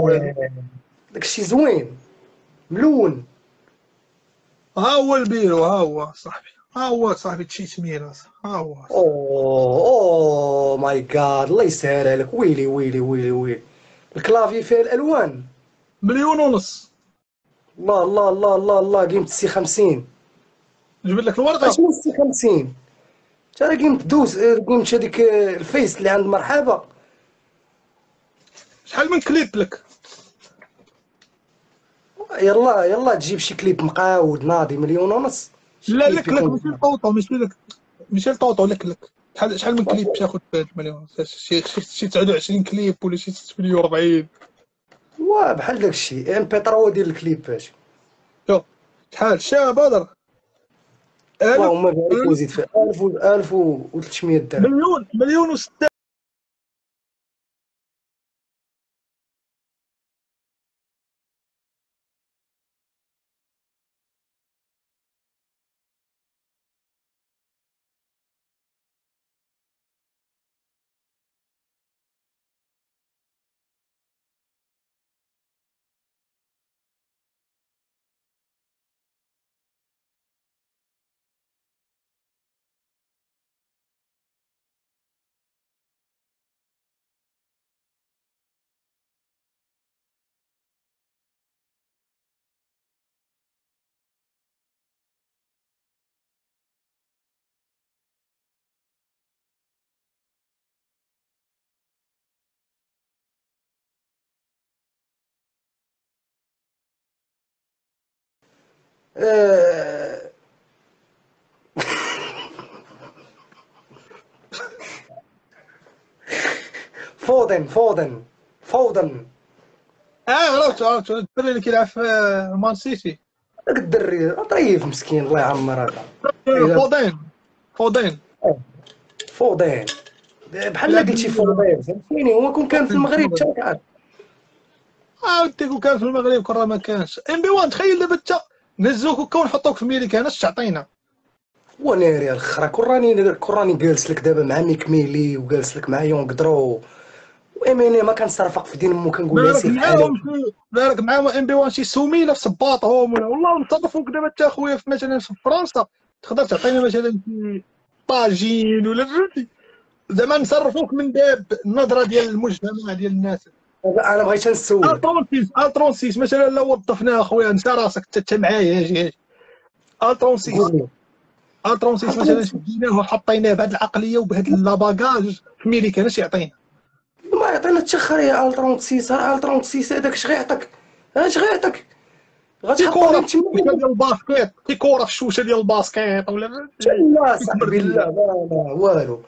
زوين داكشي زوين ملون. ها هو البيرو ها هو صاحبي ها هو صاحبي تشيت ميراس ها هو. أوه أوه ماي جاد الله يسهل عليك. ويلي ويلي ويلي ويلي. الكلافي فيه الألوان. مليون ونص. الله الله الله الله الله قيمة سي 50 نجبد لك الورقة؟ اش من سي 50 ترى قيمة دوس قيمة هذيك الفيس اللي عند مرحبا. شحال من كليب لك؟ يلا يلا تجيب شي كليب مقاود ناضي مليون ونص. لا لك لك ماشي الطوطو ماشي لك. ماشي الطوطو لك لك. شحال شحال من كليب تاخذ في المليون شي شي شي 29 كليب ولا شي 48 واه بحال داكشي إم بي 3 ديال الكليبات شوف شحال؟ شا بدر. ألف. اللهم بارك وزيد في 1000 و 1300 درهم. مليون مليون وستة آه، فودن فودن فودن. آه عرفت عرفت. الدري اللي كيلعب في Man City. داك الدري طريف مسكين الله يعمر هذا إلا- فودن فودن فودن. بحال لا قلتي فودن فهمتيني؟ هو كون كان في المغرب تا كان؟ آه ودي كون كان في المغرب كون راه ما كانش. إم بي 1 تخيل دابا أنت نهزوك هكا ونحطوك في ميريكان اش تعطينا وناري الخرا كون راني كون راني جالس لك دابا مع ميك ميلي وجالس لك مع يونغ درو. واميني ما كنصرفق في دين مو كنقول سير معاهم بارك معاهم إم بي 1 شي سوميله في صباطهم ولا والله نصرفوك دابا انت أخويا في مثلا في فرنسا. تقدر تعطينا مثلا طاجين ولا فهمتي زعما نصرفوك من داب النظرة ديال المجتمع ديال الناس. أنا بغيت نسول. الترونسيس الترونسيس مثلا لو وظفناه أخويا انسى راسك انت معايا أجي أجي الترونسيس الترونسيس مثلا شديناه وحطيناه بهذه العقلية وبهذا لاباكاج في ميريكان اش يعطينا؟ ما يعطينا تشخر يا الترون 6 راه الترون 6 هذاك اش غيعطيك اش غيعطيك شي غتحط كوره عليه في الشوشه تما ديال الباسكيت. شي كوره في الشوشة ديال الباسكيت ولا؟ لا صاحبي. لا لا لا والو.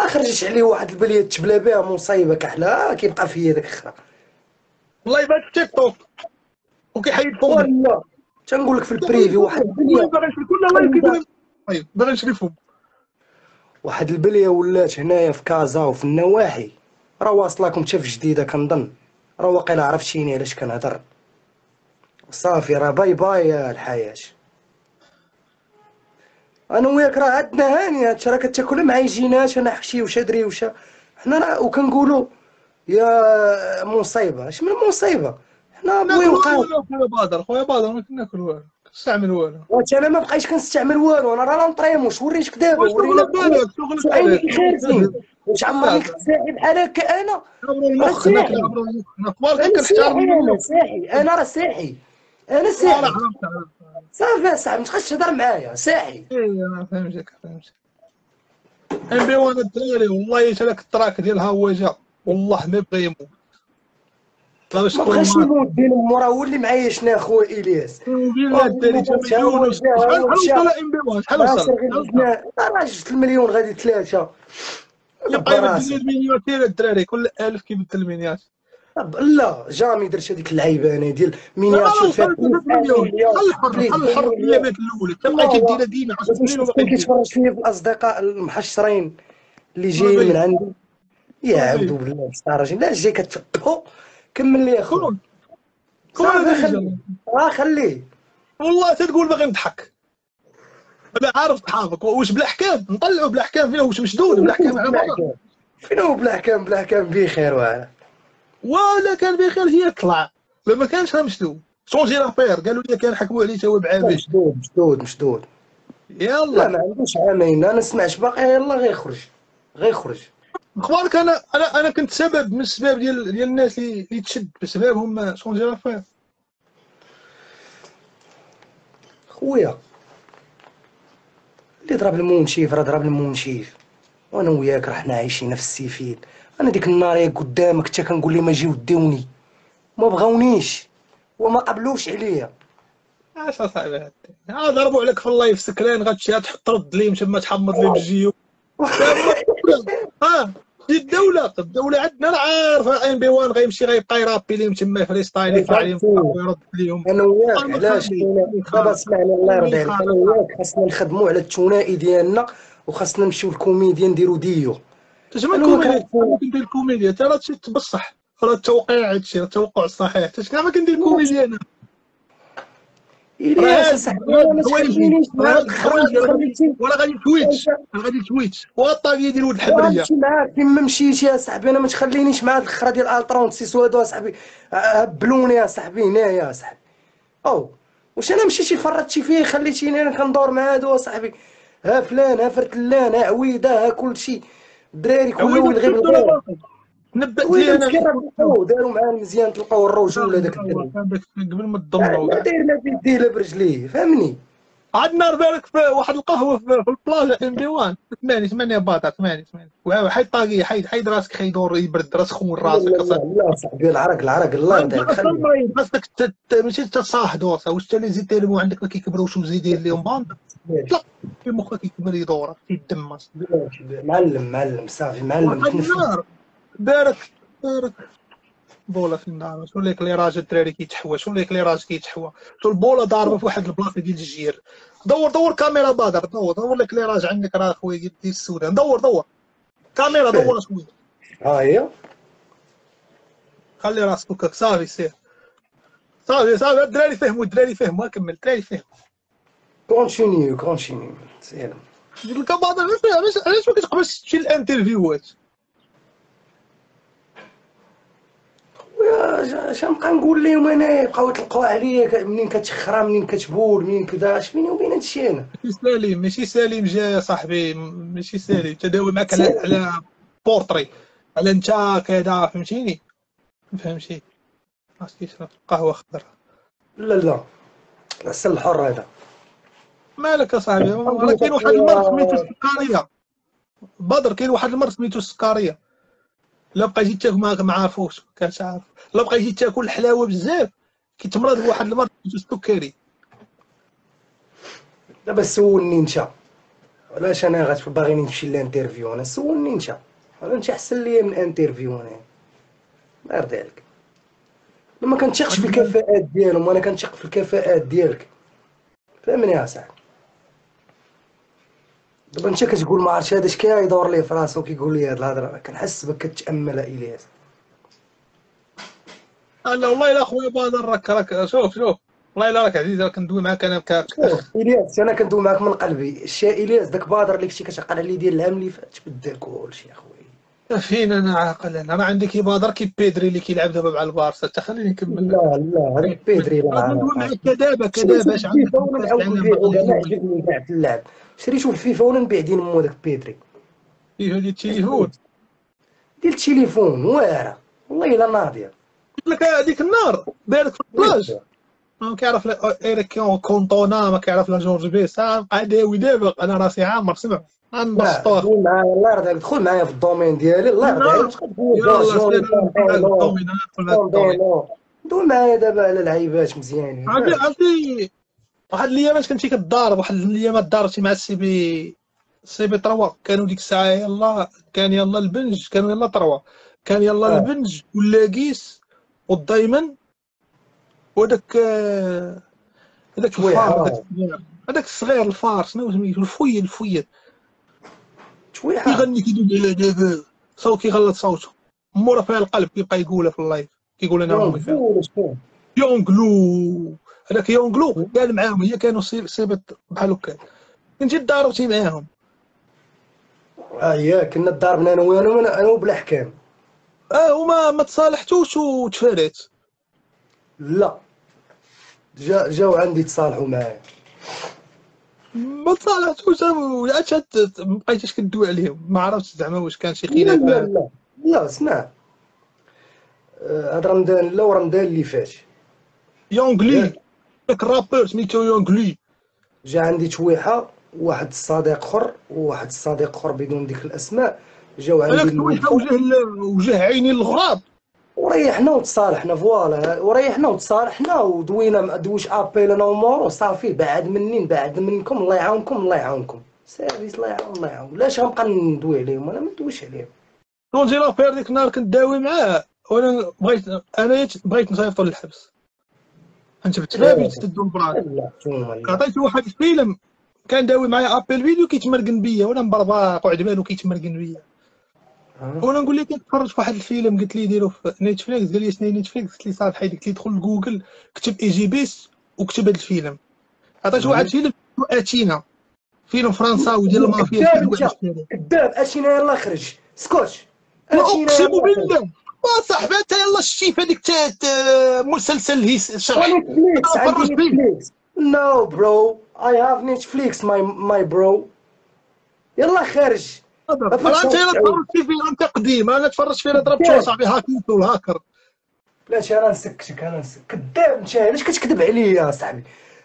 خرجت عليه واحد البلية تبلا بها مصيبه كحله كيبقى فيا داك الخرا والله يبان في تيك توك. وكيحيد فمه ولا تنقول لك في ال privé واحد البلية. باغي نشري كل live طيب باغي نشري فم واحد البلية ولات هنايا في كازا وفي النواحي. راه واصلاكم حتى في جديدة كنظن. راه واقيلا عرفتيني علاش كنهضر. صافي راه باي باي يا الحياة. أنا وياك راه عندنا هانيه انت راه كتاكل مع يجينات أنا حشي وش ادري وش حنا راه وكنقولوا يا مصيبة. اش من مصيبة؟ حنا وقال والو خويا بدر خويا بدر ما كناكل والو. كنستعمل والو. وانت أنا ما بقيتش كنستعمل والو. أنا راه نطريموش وريتك دابا شغل بالك شغل بالك خارجين واش عمرني كنت ساحي بحال هكا أنا المخ. أنا ساحي أنا راه ساحي. أنا ساحي. صافي اصاحبي ما تبقاش تهضر معايا ساحي أنا فهمتك فهمتك. MB1 الدراري والله حتى داك ال track ديال ها هو جا. والله ما بغى يموت. ما بغاش. يموت دين مو راه هو اللي معايشنا خويا إلياس؟ بالله الدراري شحال وصل MB1 شحال وصل؟ راه جبت المليون غادي ثلاثة. يبقى يبدل براسي ال miniature الدراري كل 1000 كيبدل ال miniature لا جامي درت هذيك اللعيبة أنا ديال مينياتور فيها وصلت 3 مليون خل الحر الحر في الايامات الاولى تبقى كديرها ديما 10 سنين كيتفرج فيا في الأصدقاء المحشرين اللي جايين من عندي؟ يا عبدو بالله مستعرجين لا جاي كتفقهو كمل لي اخويا كون. هذا خليه. والله تتقول باغي نضحك. أنا عارف صحابك واش بلا حكام نطلعوا بلا حكام فينا واش مشدود بلا حكام على مرة فين هو بلا حكام بلا حكام بخير وعلى ولا كان بخير هي طلع لا ما كانش راه مشدود changer l'affaire. قالوا لي كان حكموا عليه هو بعامين مشدود مشدود مشدود لا يلا. ما عندوش عامين أنا سمعت باقي يلا غيخرج غيخرج أخبارك أنا أنا أنا كنت سبب من السباب ديال ديال الناس اللي تشد بسببهم changer l'affaire. خويا اللي ضرب المنشيف راه ضرب المنشيف وأنا وياك رحنا عايشين في السيفيل أنا ديك النهار قدامك حتى كنقول لي ما جيو داوني ما بغاونيش. وما قبلوش عليا. اش أصاحبي هاد ها ضربوا عليك في اللايف سكران غتمشي تحط ترد ليهم تما تحمض ليهم الجيوب ها دي الدولة الدولة عندنا راه عارفة ام بي 1 غيمشي غيبقى يرابي ليهم تما فري ستايل يطلع ليهم ويرد ليهم أنا وياك علاش؟ دابا سمعنا الله يرضي عليك. أنا وياك خاصنا نخدموا على الثنائي ديالنا وخاصنا نمشيو للكوميديا نديرو ديو. أنا الكوميديا. كندير الكوميديا. ترى هادشي بصح راه التوقيع هادشي راه التوقع الصحيح تشكى ما كندير الكوميديا أنا. راه ولا غادي Twitch. أنا غادي Twitch. والطاقيه ديال ولد الحبريه معاك. فين ما مشيتي يا صاحبي. أنا ما تخلينيش مع هاد الخرا ديال ال 36 هادو صاحبي. هبلوني يا صاحبي. هنايا يا صاحبي. أو واش أنا مشيتي فرطتي فيه خليتيني أنا كندور مع هادو صاحبي. ها فلان ها فرتلان ها عويدة ها كلشي. الدراري كله يلغي بالغير نبأت لي ويلي أنا داروا معاه مزيان تلقاو الرجوله داك الدري هذاك قبل ما ما تضمنوا داير لا بيديه لا برجليه فهمني؟ عندنا بالك في واحد القهوة في في البلاجا ام بي 1 ثمانية ثمانية باطا ثمانية ثمانية. حيد طاقية حيد حيد راسك خيدور يبرد راس خون راسك لا صاحبي العرق العرق الله مريض خاصك ت- ت- ماشي تصاحدوا واش انت اللي زيد تلمو عندك ما كيكبروش وزيدين لهم باند. لا في مخك يكبر يدور يدمس معلم معلم صافي معلم دارك دارك بولا في النهار شو ليك لي راجل الدراري كيتحوى؟ شو ليك لي راجل كيتحوى؟ شو البولا ضاربه في واحد البلاصة ديال الجير. دور دور كاميرا بدر دور دور لك لي راجل عندك راه خويا ديال السودان. دور دور. كاميرا دور شوية ها هي؟ خلي راسك هكاك. صافي سير. صافي صافي. الدراري فهموا الدراري فهموا. كمل. الدراري فهموا. continue continue. سير. قلت لك علاش علاش علاش ما كتقبلش تمشي لل interviewات خويا اش نبقى نقول لهم أنا يبقاو يطلقوا عليا منين كتخرا منين كتبول منين كذا اش بيني وبين هادشي أنا؟ ماشي سليم ماشي سليم جا يا صاحبي ماشي سليم. تداوي معك على. على بورتري على أنت كذا فهمتيني؟ فهمتي. خاص يشرب قهوة خضراء. لا لا. العسل الحر هذا. مالك يا صاحبي؟ راه كاين واحد المرض سميتو السكرية. بدر كاين واحد المرض سميتو السكرية. لا بقى جيت تاكل ما عارفوش كانش عارف لا بقى جيت تاكل الحلاوه بزاف. كيتمرض بواحد المرض السكري دابا سولني انت. علاش أنا غت باغي نمشي لل interview؟ أنا سولني انت. أنا انت احسن ليا من interview أنا. الله يرضي عليك. ما كنتيقش في الكفاءات ديالهم وأنا كنتيق في الكفاءات ديالك. فهمني يا صاحبي؟ دابا انت كتقول ما عرفتش هذا اش كيدور ليه في راسو كيقول لي هاد الهضره كنحس بك كتامل الياس لا والله الا خويا بدر راك راك شوف شوف والله الا راك عزيز راك ندوي معاك أنا ك الياس أنا كندوي معاك من قلبي الشيء الياس داك بادر اللي كنتي كتعقل عليه ديال العام اللي فات بدل كلشي اخويا فين أنا عاقل أنا راه عندي كي بدر كي بيدري اللي كيلعب دابا مع البارسا حتى خليني نكمل لا لا هذاك بيدري معاك كدابا كدابا اش عندك عجبني كاع في اللعب شريتو الفيفا ولا نبيع دين مو داك بيدري فيه هذه التليفون. ديال التليفون واعره والله إلا ناضية. قلت لك هذيك النار دايرك في البلاج ما كيعرف لا ايريك كونتونا ما كيعرف لا جورج بيس ها داوي دابا أنا راسي عامر سمع. غنبسطوه دخل معايا الله يرضي عليك دخل معايا في الدومين ديالي الله يرضي عليك دوي معايا دابا على لعيبات مزيانين. عرفتي واحد الايامات كنتي كتضارب واحد الايامات ضاربتي مع السي بي السي بي تروا كانوا ديك الساعة يلا كان يلا البنج كانوا يلا تروا كان يلا آه. البنج واللاقيس والدايمن وداك آه، هذاك الفار آه. هذاك الصغير هذاك الصغير الفار شنو سميتو الفويل شوية كيغني كيدوي على دابا صوت كيغلط صوته مورا فيها القلب كيبقى يقولها في اللايف كيقول أنا يونغلو هذاك يونغلو كان معاهم هي كانوا سيبت بحال هكا. كنتي تضاربتي معاهم. آه يا كنا ضاربنا أنا وأنا أنا وبلا حكام. آه وما ما تصالحتوش وتفارات لا. جا جاو عندي تصالحوا معايا. ما تصالحتوش عاد ما بقيتيش كدوي عليهم؟ ما عرفتش زعما واش كان شي لا لا لا. لا اسمع آه، هاد رمضان لا ورمضان اللي فات. يونغلي. داك الرابور سميتو يونغلي جا عندي تويحه واحد الصديق اخر وواحد الصديق اخر بدون ذكر الاسماء جاو عندي هذاك تويحه وجه وجه عيني الغراب وريحنا وتصالحنا فوالا وريحنا وتصالحنا ودوينا ما دويش ابيل أنا ومورو صافي بعد مني بعد منكم الله يعاونكم الله يعاونكم سيرفيس الله يعاون الله يعاون لاش غنبقى ندوي عليهم أنا ما ندويش عليهم كون جي لافير ديك النهار كنت داوي معاه وأنا بغيت أنا بغيت نصيفطو للحبس أنت لا. بتلابي تسدو البراك لا ثم عطيته واحد الفيلم كان داوي معايا ابل فيديو كيتمرقن بيا وأنا مبرباق وعد بالو كيتمرقن بيا. وأنا نقول لك كنتفرج في واحد الفيلم قلت لي ديرو في نيتفليكس قال لي شنو نيتفليكس قلت لي صالحي قلت لي دخل لجوجل كتب اي جي بيس وكتب هذا الفيلم. عطيت واحد الفيلم أتينا. فيلم فرنساوي ديال المافيا كذاب كيدوي انت. على الشارع. كذاب اشينا يلا خرج. سكوتش أقسم. بالله. وصاحبي انت يلا شتي في هذيك مسلسل هيس شرح. نتفليكس نو برو اي هاف نتفليكس ماي ماي برو يلا خارج. أنت يلا تفرجت فيه فيلم أنت قديم. أنا تفرجت فيه ضربت. صاحبي هاكيتو الهاكر بلاش أنا نسكتك أنا نسكت. كذاب أنت علاش كتكذب عليا يا صاحبي؟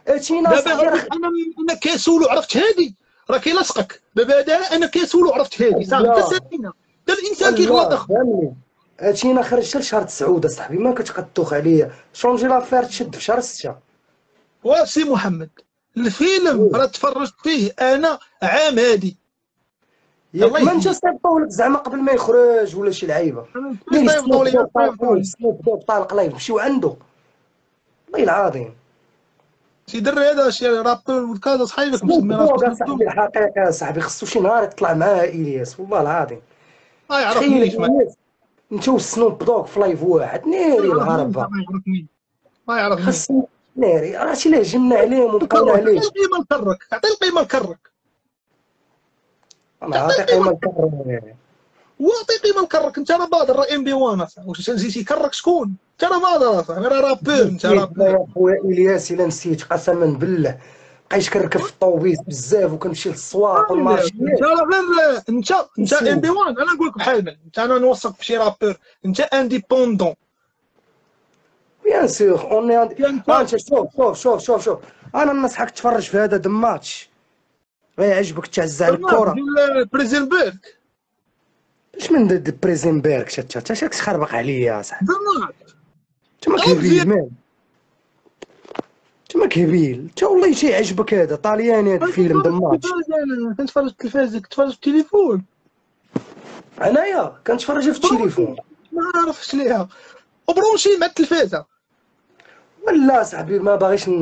اتينا دابا صاحبي أنا أنا كيسولو عرفت هادي. راه كيلاصقك دابا أنا كيسولو عرفت هادي. لا. انت دا الإنسان كيغلط فهمني اتينا خرجت لشهر تسعود اصاحبي ما كتقطوخ عليا. شونجي لافير تشد في شهر ستة. وسي محمد الفيلم راه تفرجت فيه أنا عام هادي. ما انت. صيفطوا لك زعما قبل ما يخرج ولا شي لعيبة. أنا صيفطوا طالق لايف مشيو عنده؟ والله العظيم. شي دري هذا شي رابور وكذا صحيبك مسمي راسك صاحبي الحقيقة صاحبي خصو شي نهار يطلع معاه إلياس. والله العظيم. ما تخيل يعرفنيش انت وسنوب دوغ في لايف واحد ناري الهربه ما خاص ناري عرفتي ليه جمنا عليهم وبقينا عطي عليه القيمة لكرك عطي القيمة لكرك. أنا عاطي قيمة الكرة. واعطي قيمة لكرك انت راه بادر راه ام بي 1 واش نسيتي يكرك شكون؟ انت راه بادر راه رابور انت رابور إلياس إلا نسيت قسما بالله. بقيت كنركب في الطوبيس بزاف وكنمشي للسواق والمارشي انت راه غير انت انت ام بي 1 أنا نقول لك بحال من انت أنا نوثق في شي رابور انت انديبوندون بيان انت انت شوف شوف شوف شوف شوف. أنا ننصحك تفرج في هذا The Match غيعجبك تعز على الكرة. Prison Break اش من Prison Break شتا تا شاك تخربق عليا يا صاحبي. زمان انت ما كبير مان انت ما كبير. انت والله شي يعجبك هذا. طالياني هذا الفيلم The Match كنتفرج في التلفاز كنتفرج في التليفون. أنايا كنتفرج في التليفون. ما عرفتش ليها. وبرونشي مع التلفازه ولا صاحبي ما باغيش ن...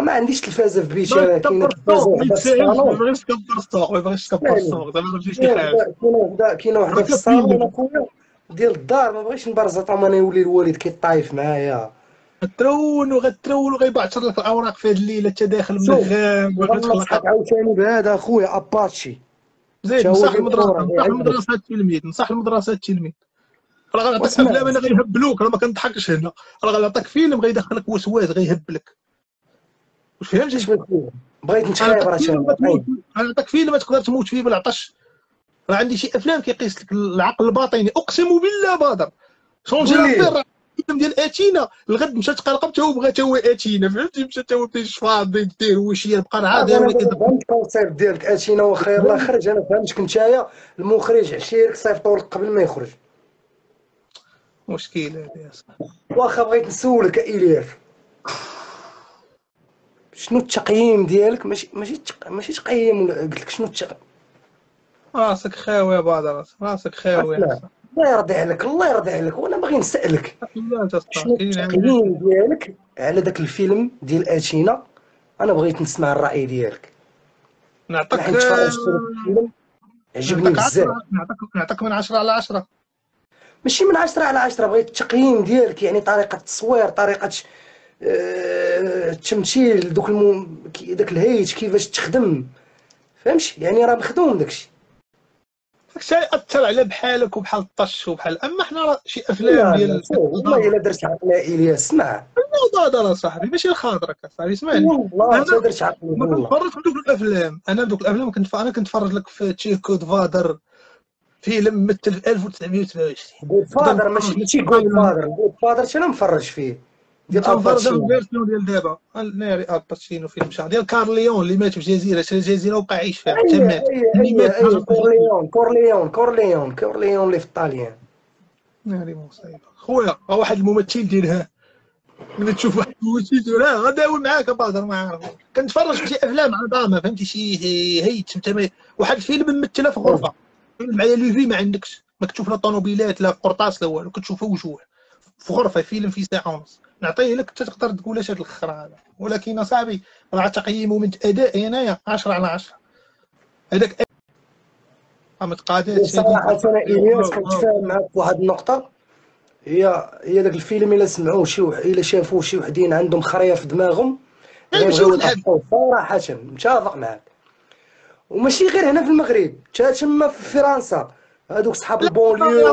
ما عنديش تلفازة في بيتي. تكبر السوق تلفازه ما في ما الصالون. يبغيش تكبر السوق ما السوق زعما ما تمشيش كاينة وحده في الصالون أخويا ديال الدار. ما بغيتش نبرزط أنا يولي الوالد كيطايف معايا. غترون وغترون وغيبعثر لك الأوراق في هذه الليلة انت داخل من الغام غنصحك عاوتاني بهذا أخويا اباتشي زيد نصح المدرسة نصح. المدرسة التلميذ نصح المدرسة التلميذ. راه غنعطيك. افلام أنا غيهبلوك راه ما كنضحكش هنا. راه غنعطيك فيلم غيدخلك وسواس غيهبلك واش فهمتي اش بغيت نتخيل راه غنعطيك فيلم فيلم ما تقدر تموت فيه بالعطش. راه عندي شي أفلام كيقيس لك العقل الباطني أقسم بالله بدر changer. l'affaire. الفيلم ديال Athéna. الغد مشى تقرقب تا هو بغى تا هو Athéna. فهمتي؟ مشى تا هو فاضي دير وشيه بقى عاد أنا كيضرب فهمت ال concept ديالك Athéna وخير الله خرج. أنا فهمتك نتايا المخرج عشيرك صيفطوا لك قبل ما يخرج. مشكل هذا يا صاحبي. واخا بغيت نسولك ايلير شنو التقييم ديالك؟ ماشي ماشي تق... ماشي تقييم ولا قلت لك شنو التقييم راسك خاوي يا بادر راسك خاوي. الله يرضي عليك الله يرضي عليك وأنا باغي نسألك. شنو تستطيع التقييم ديالك على داك الفيلم ديال Athéna أنا بغيت نسمع الرأي ديالك. نعطيك الفيلم. عجبني نعطيك بزاف. نعطيك نعطيك من 10 على 10 ماشي من 10 على 10 بغيت التقييم ديالك يعني طريقة التصوير طريقة آه، التمثيل دوك داك الهيت كيفاش تخدم. فهمتي؟ يعني راه مخدوم داكشي. الشيء اثر على بحالك وبحال الطش وبحال أما حنا راه شي أفلام ديال والله إلا درت عقل الياس اسمع. المغادره صاحبي ماشي الخاطرك اصاحبي اسمعني. والله أنا- درت عقل ما والله. كنتفرج في دوك الأفلام أنا دوك الأفلام كنت أنا كنتفرج لك في تشيكو فادر فيلم مثل في 1927 جود فادر ماشي ماشي جود فادر جود فادر أنا مفرج فيه؟ ديال الباتشينو الفيرسيون ديال دابا ناري الباتشينو فيلم شهر ديال كارليون اللي مات في جزيره شرا جزيره وبقى عايش فيها حتى مات كورليون كورليون كورليون كورليون اللي في الطاليان ناري مصيبه خويا راه واحد الممثل ديالها ملي تشوف واحد الممثل تقول ها غنداوي معاك باطر ما عارف كنتفرج في شي افلام دراما فهمتي شي هي- هيت انت واحد الفيلم ممثله في غرفه معايا ليفي ما عندكش ما كتشوف لا طوموبيلات لا قرطاس لا والو كتشوف وجوه في غرفه فيلم في ساعه ونص نعطيه لك حتى تقدر تقول اش هاد الخرا هذا. ولكن اصاحبي راه تقييمه من أداء هنايا 10 على 10 هذاك راه متقادر صراحة أنا إلياس كنتفاهم معاك في واحد النقطة. هي هي داك الفيلم إلا سمعوه شي. إلا شافوه شي وحدين عندهم خرية في دماغهم. يطبقوه صراحة متفق معاك. وماشي غير هنا في المغرب. حتى تما في فرنسا. هادوك صحاب ال banlieue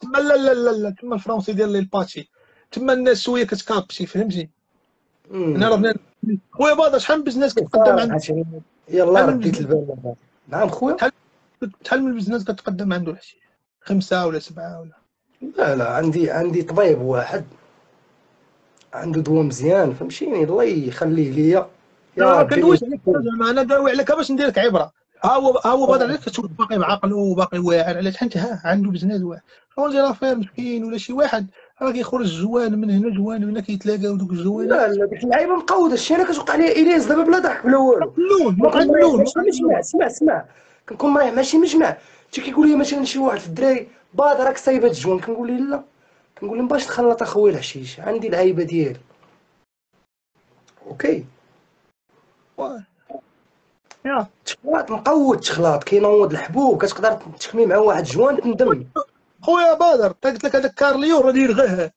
تما لا لا لا لا تما الفرنسي ديال الباتشي. تما الناس شوية كتكابشي فهمتي؟ أنا راه بنادم- خويا بادا شحال من بزناس كتقدم عند يلا رديت البال نعم خويا. شحال من بزناس كتقدم عنده الحشيش خمسة ولا سبعة ولا؟ لا لا عندي عندي طبيب واحد. عنده دواء مزيان فهمتيني؟ الله يخليه ليا. ربي. كندويش عليك أنا داوي عليك باش ندير لك عبرة؟ ها هو ها هو بادا عليك كتشوف باقي بعقله وباقي واعر علاش؟ حيت ها عنده بزناس واعر. شغل ديال affaires مسكين ولا شي واحد. راه كيخرج joint من هنا joint من هنا كيتلاقاو دوك الجوانات لا لا ديك اللعيبة مقودة. الشيء أنا كتوقع لي إلياس دابا بلا ضحك بلا والو. ماشي مجمع اسمع اسمع. كنكون رايح ماشي مجمع. تي كيقول لي مثلا شي واحد في الدراري بعد راك صايبه ال joint. كنقول ليه لا. كنقول لهم باش تخلط اخويا الحشيش عندي العيبة ديالي. okay. يا. تخلاط مقود تخلاط كينوض الحبوب كتقدر تخمي مع واحد joint تندم خويا بدر قلت لك هذاك كارليو راه داير غير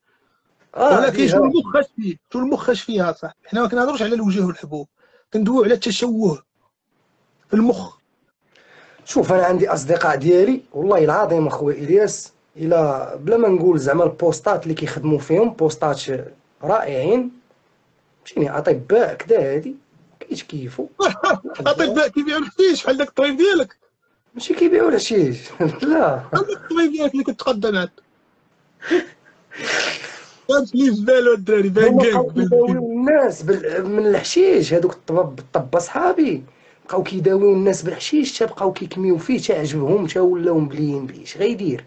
آه ولكن. شو المخ اش فيه؟ شو المخ اش فيها صاحبي حنا ما كنهضروش على الوجه والحبوب. كندويو على التشوه. في المخ. شوف أنا عندي أصدقاء ديالي والله العظيم أخويا إلياس إلا بلا ما نقول زعما البوستات اللي كيخدموا فيهم بوستات رائعين. فهمتيني أطباء كدا هادي؟ كيتكيفوا. أطباء كيبيعوا الحشيش بحال داك الطبيب ديالك؟ ماشي كيبيعوا الحشيش لا. الطبيب ديالك اللي كتقدم عنده فهمت لي زباله الدراري. هما بان بقاو كيداويو الناس بال... من الحشيش. هذوك الطباب الطبا صحابي بقاو كيداويو الناس بالحشيش. حتى بقاو كيكميو فيه حتى عجبهم حتى ولاو مبليين بيه. اش غيدير؟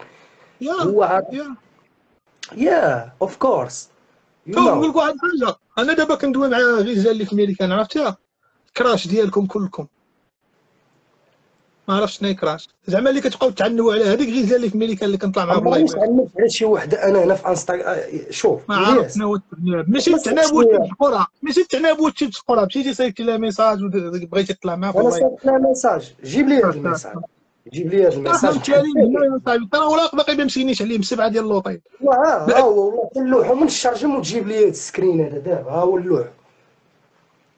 يا هو عاد يا يا of course نقول لك واحد الحاجة أنا دابا كندوي مع غزال اللي في امريكان عرفتيها؟ crush ديالكم كلكم. ما عرفتش شنو crush زعما اللي كتبقاو تعنوا على هذيك غزال اللي في امريكان اللي كنطلع عمرني ال live تعلمت على شي وحدة. أنا هنا في انستا شوف ما عرفت شنو هو التعناب ماشي ما التعناب. وتشكرها ماشي التعناب وتشكرها مشيتي صيفطتي لها ميساج وبغيتي تطلع معاه أنا صيفط لها ميساج. جيب لي هذا الميساج. جيب لي هذا الميساج. يا صاحبي ترى وراك باقي ما مسينيش عليه بسبعه ديال اللوطين ها ها هو والله اللوح ومن الشرجم وتجيب لي هذا السكرين هذا دابا. ها هو اللوح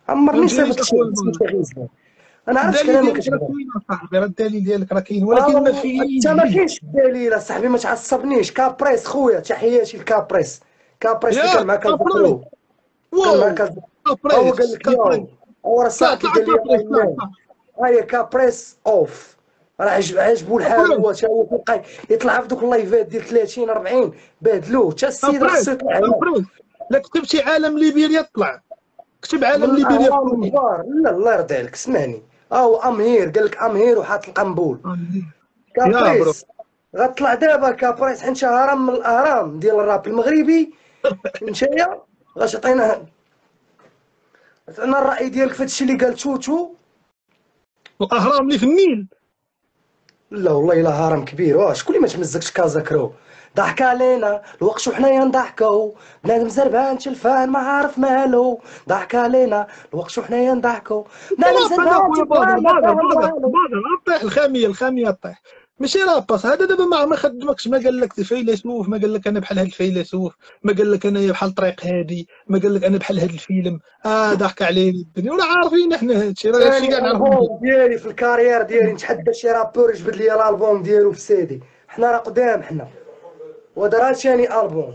عمرني صيفط شي أنا عرفت كلامك صاحبي راه الدليل ديالك راه كاين ولكن ما فيه أنت ما كاينش الدليل اصاحبي ما تعصبنيش. كابريس خويا تحياتي لكابريس. كابريس اللي كان معاك كابريس. كان معاك هو قال لك يوم هو راه صاحبي قال لي. هاي كابريس أوف. راه عجب عجبو الحال. هو تا هو كيبقى يطلع في دوك اللايفات ديال 30 40 بادلوه حتى السيد راه خصو يطلع لا كتبتي عالم ليبيريا طلع. كتب عالم ليبيريا لا الله يرضي عليك. اسمعني. ها هو أمهير قال لك أمهير وحاط القنبول. كابريس غطلع دابا كابريس حيت هرم من الأهرام ديال الراب المغربي نتايا غاش عطينا عطينا الرأي ديالك في هادشي اللي قال توتو. الأهرام اللي في النيل. لا والله إلا هرم كبير. واه شكون اللي ما تمزقش كازا كرو ضحك علينا الوقت وحنايا نضحكو؟ بنادم زربان تلفان ما عارف مالو. ضحك علينا الوقت وحنايا نضحكو؟ بنادم زربان تلفان ما عارف مالو. طيح الخامية الخامية طيح. ماشي راباس هذا دابا ما ما خدمكش ما قال لك فيلسوف ما قال لك أنا بحال هاد الفيلسوف ما قال لك أنا بحال طريق هادي. ما قال لك أنا بحال هاد الفيلم. آه ضحك علينا. الدنيا ولا عارفين إحنا هادشي راه هادشي كاع نعرفو. ديالي في الكارير ديالي نتحدى شي رابور يجبد لي الألبوم ديالو في سيدي. حنا راه قدام حنا. ودرا ثاني ألبوم.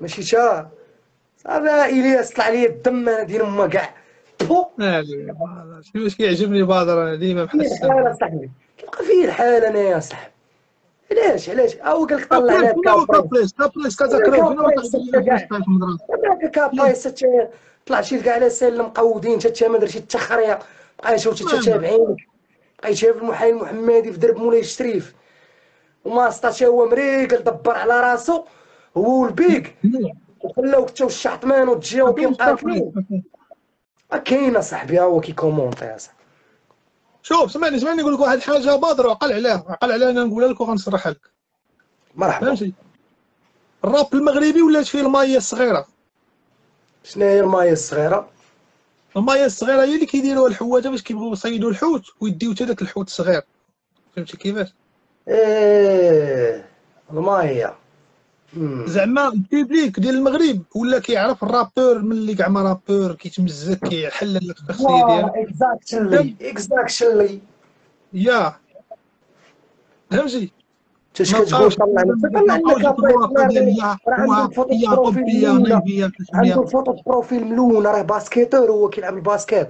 ماشي شا؟ صافي إلياس طلع لي الدم أنا ديال ما كاع بو شي واش كيعجبني بدر أنا ديما محسن الحال اصاحبي كيبقى فيه الحال أنا يا صاحبي. علاش علاش؟ هو قال لك طلع لنا كابريس كابريس. هذاك كابريس تا- طلع شي كاع على سلم مقودين تا ما دار شي تخريه بقى يشوف تا تابعينك بقى يشوف المحامي المحمدي في درب مولاي الشريف. وما سطا هو مريقل دبر على راسو. هو والبيك وخلاوك تا والشعطمان وتجيو كيمقاتلين كاين اصاحبي ها هو كيكومونطي يا صاحبي. شوف سمعني سمعني نقول لك واحد الحاجة بدر عقل عليها عقل عليها أنا نقولها لك وغنصرحها لك. مرحبا. فهمتي؟ الراب المغربي ولات فيه المايه الصغيرة؟ شنو هي المايه الصغيرة؟ المايه الصغيرة هي اللي كيديروها الحواته باش كيبغيو يصيدوا الحوت ويديو حتى داك الحوت الصغير فهمتي كيفاش؟ إيه الماية. مم. زعما ال public ديال المغرب ولا كيعرف ال rappeur ملي كاع ما rappeur كيتمزك كيحلل لك الشخصيه ديالو. exactly exactly يا. فهمتي اش ما كتقول طلع عنده photo profil ملونه راه basketteur هو كيلعب ال basket.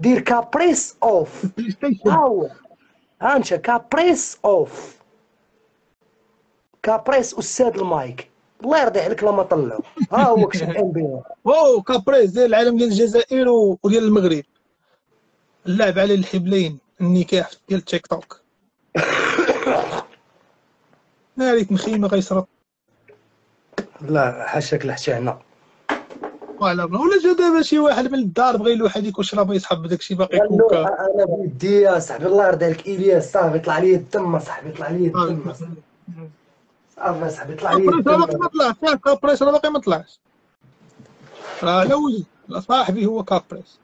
دير كابريس أوف. بلاي ستيشن ها هو ها انت كابريس اوف كابريس أستاذ المايك الله يرضي عليك لما طلعوا ها هو كشف ام بي واو كابريس ديال العالم ديال الجزائر وديال المغرب اللعب على الحبلين النكاح ديال التيك توك ناريك مخيمه غيصرف لا حاشاك لحتى وعلى الله ولا جا دابا شي واحد من الدار بغى يلوح هذيك وشرب يسحب بداك الشيء باقي كوكا. أنا بيدي يا صاحبي الله يرضي عليك الياس صافي طلع لي الدم صاحبي طلع لي الدم صافي صاحبي طلع لي كابريس راه باقي الدم ما طلعش. كابريس راه باقي ما طلعش. راه على وجه لا صاحبي هو كابريس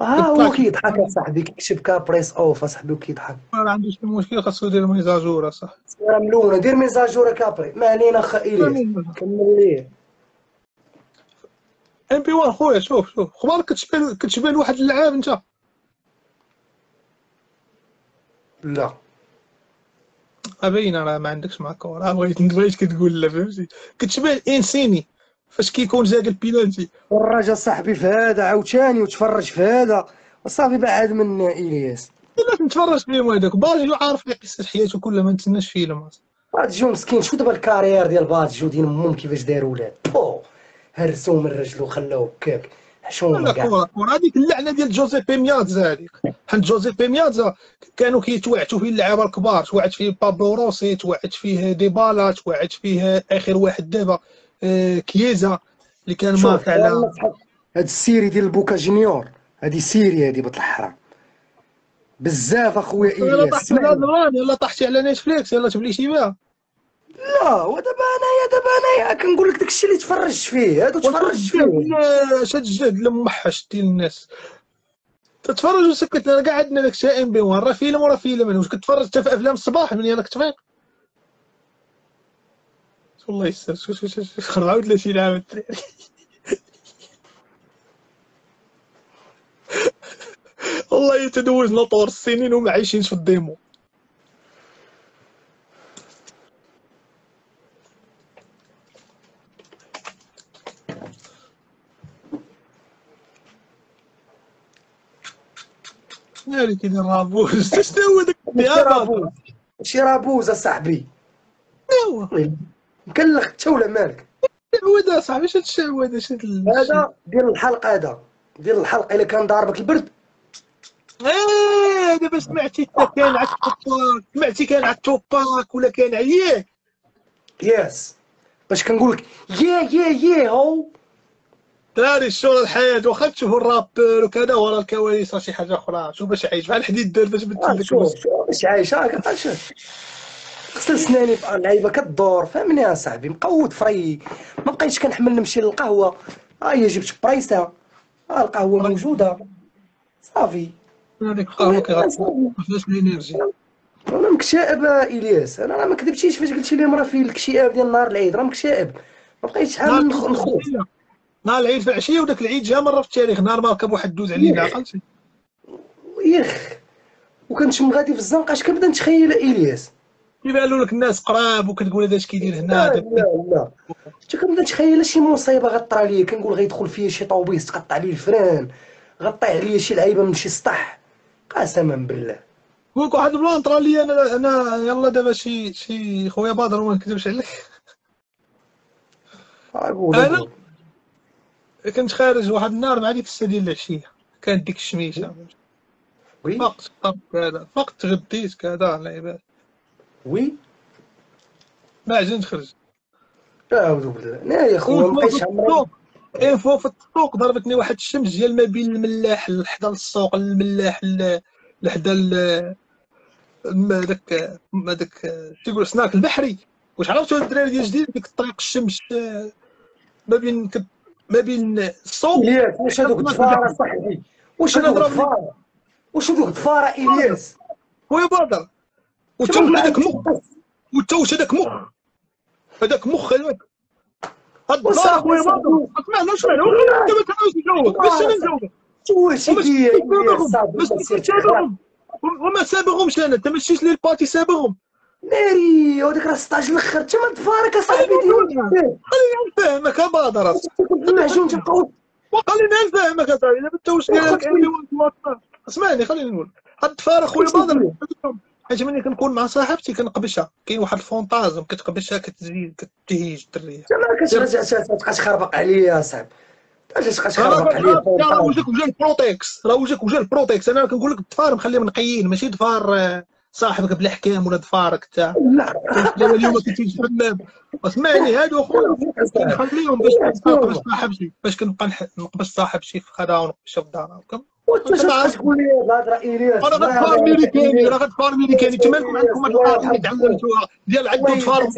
ها هو كيضحك صاحبي. كيكتب كابريس اوف اصاحبي وكيضحك. راه عنده شي مشكل خاصو يدير mise à jour صح. صورة ملونة دير mise à jour كابري ما علينا خا الياس كمل ليه. ام بي 1 خويا شوف شوف. خبارك كتشبه كتشبه لواحد اللعاب انت. لا. باينه راه ما عندكش مع الكره بغيت بغيت كتقول لا فهمتي؟ كتشبه انسيني فاش كيكون زاق البينالتي والراجل صاحبي في هذا عاوتاني وتفرج في هذا. وصافي بعد من إلياس. الناس نتفرج فيهم هذاك. باجي عارف لي قصة حياته كلها ما نتسناش فيلم باتجو مسكين. شو دابا الكارير ديال باتجو ديال امهم كيفاش داروا ولاد. بو هرسوه من رجلو خلاوه هكاك حشومه كاع هذيك اللعنه ديال جوزيبي مياتزا هذيك. حيت جوزيبي مياتزا كانوا كيتوعتوا فيه اللعابه الكبار توعت فيه بابلو روسي توعت فيه ديبالا توعت فيه آخر واحد دابا آه، كييزا اللي كان مارك على هاد السيري ديال بوكا جونيور. هادي سيري هادي بطل الحرام بزاف أخويا الران يلا طحتي على نتفليكس يلا تبليشي بها. لا ودابا انايا دابا انايا كنقول لك داكشي اللي تفرجت فيه هادو تفرجت فيه شاد الجهد الموحش ديال الناس. تتفرج وسكت أنا قاعد عندنا داك الشيء إم بي 1 راه فيلم وراه فيلم. واش كتفرج حتى في أفلام الصباح من ياك تفيق والله يسر شو شو شو شو خرج عاود 30 عام الدراري والله تدوزنا طور السنين وما عايشينش في الديمو. ناري كيدير رابوز شنو هو الديابه رابوز ماشي رابوز اصاحبي شنو هو مكلخ انت ولا مالك. الشعوذه صاحبي شاد الشعوذه شاد ال- هذا ديال الحلق هذا. ديال الحلق إلا كان ضاربك البرد. آه دابا سمعتي كان على التوباك. سمعتي كان على التوباك ولا كان عليه؟ yes باش كنقول لك يا يا يا هو دراري الشغل الحياة واخا تشوفوا الرابور وكذا ورا الكواليس شي حاجة أخرى. شوف باش عايش بحال الحديد دار باش بدل آه، شوف باش عايش هاكا شوف غسل سناني بقى اللعيبة كدور فهمني يا صاحبي مقود فري. ما بقيتش كنحمل نمشي للقهوة. ها هي جبت بريسة. ها القهوة موجودة. صافي. هذيك القهوة كيغطي الانرجي أنا مكتئب آه، إلياس. أنا راه ما كذبتيش فاش قلتي لي راه فيه الاكتئاب ديال نهار العيد. راه مكتئب. ما بقيتش شحال نخ- نخوف نهار العيد في العشية وداك العيد جا مرة في التاريخ نهار ما ركب واحد دوز علينا عقلتي يخ وكنتم غادي في الزنقة اش كنبدا نتخيل إلياس؟ كيبانوا لك الناس قراب وكتقول هذا اش كيدير هنا لا لا لا. حتى كنبدا نتخيل شي مصيبة غطرى ليا كنقول غيدخل فيا شي طوبيس تقطع لي ال frein غطيح عليا شي لعيبة من شي سطح. قسما بالله. قولك واحد ال plan طرا لي أنا أنا يلا دابا شي شي خويا بدر وما نكذبش عليك. أنا؟ أقول. كنت خارج واحد النهار مع ديك الساعة ديال العشيه كانت ديك الشميشة. وي؟ فقت كذا فقت تغديت كذا لعيبات وي؟ ما عجبني نخرج. أعوذ بالله. لا يا خويا ما بقيتش عمري انفو في السوق ضربتني واحد الشمس ديال ما بين الملاح لحدا السوق الملاح لحدا داك داك تيقول سناك البحري. واش عرفتوا الدراري ديال جديد؟ ديك الطريق الشمس آه، ما بين كت- ما بين السوق إلياس واش هذوك الدفاره صاحبي؟ واش هذوك. الدفاره واش هذوك الدفاره إلياس؟ خويا بدر واش هذاك مخ. وتا واش هذاك مخ؟ هذاك مخ هذاك وصافي، خويا. بدر اسمعنا اسمعنا انت ما كنعرفش نجاوبك باش أنا نجاوبك ما وما سابقهمش أنا. أنت مشيت لي البارتي سابقهم. ناري وديك راه 16 الأخر. انت ما تفارك اصاحبي ديالك خليني نفهمك يا بدر المعجون تبقاو وخليني نفهمك اصاحبي الا انت واش قال لك اسمعني خليني نقول. هاد الدفار خويا بدر حيت ملي كنكون مع صاحبتي كنقبشها. كاين واحد الفونتازم كتقبشها كتزيد كتهيج الدرية. انت ما كتبقى تخربق عليا تبقى تخربق راه عليا وجهك وجه البروتكس راه وجهك وجه البروتكس أنا كنقول لك الدفار مخليهم نقيين ماشي دفار صاحبك بالاحكام ولا دفارك تاع لا. اليوم كنتيش الحمام اسمعني هادو أخويا. كنخليهم باش نقبش صاحبتي باش كنبقى نقبش في خدا ونقبش في تبقى تقول لي الهضره الياس أنا ميريكاني راه غدفار ميريكاني انت مالكم عندكم هاد الحرب اللي تعلمتوها ديال عندو دفار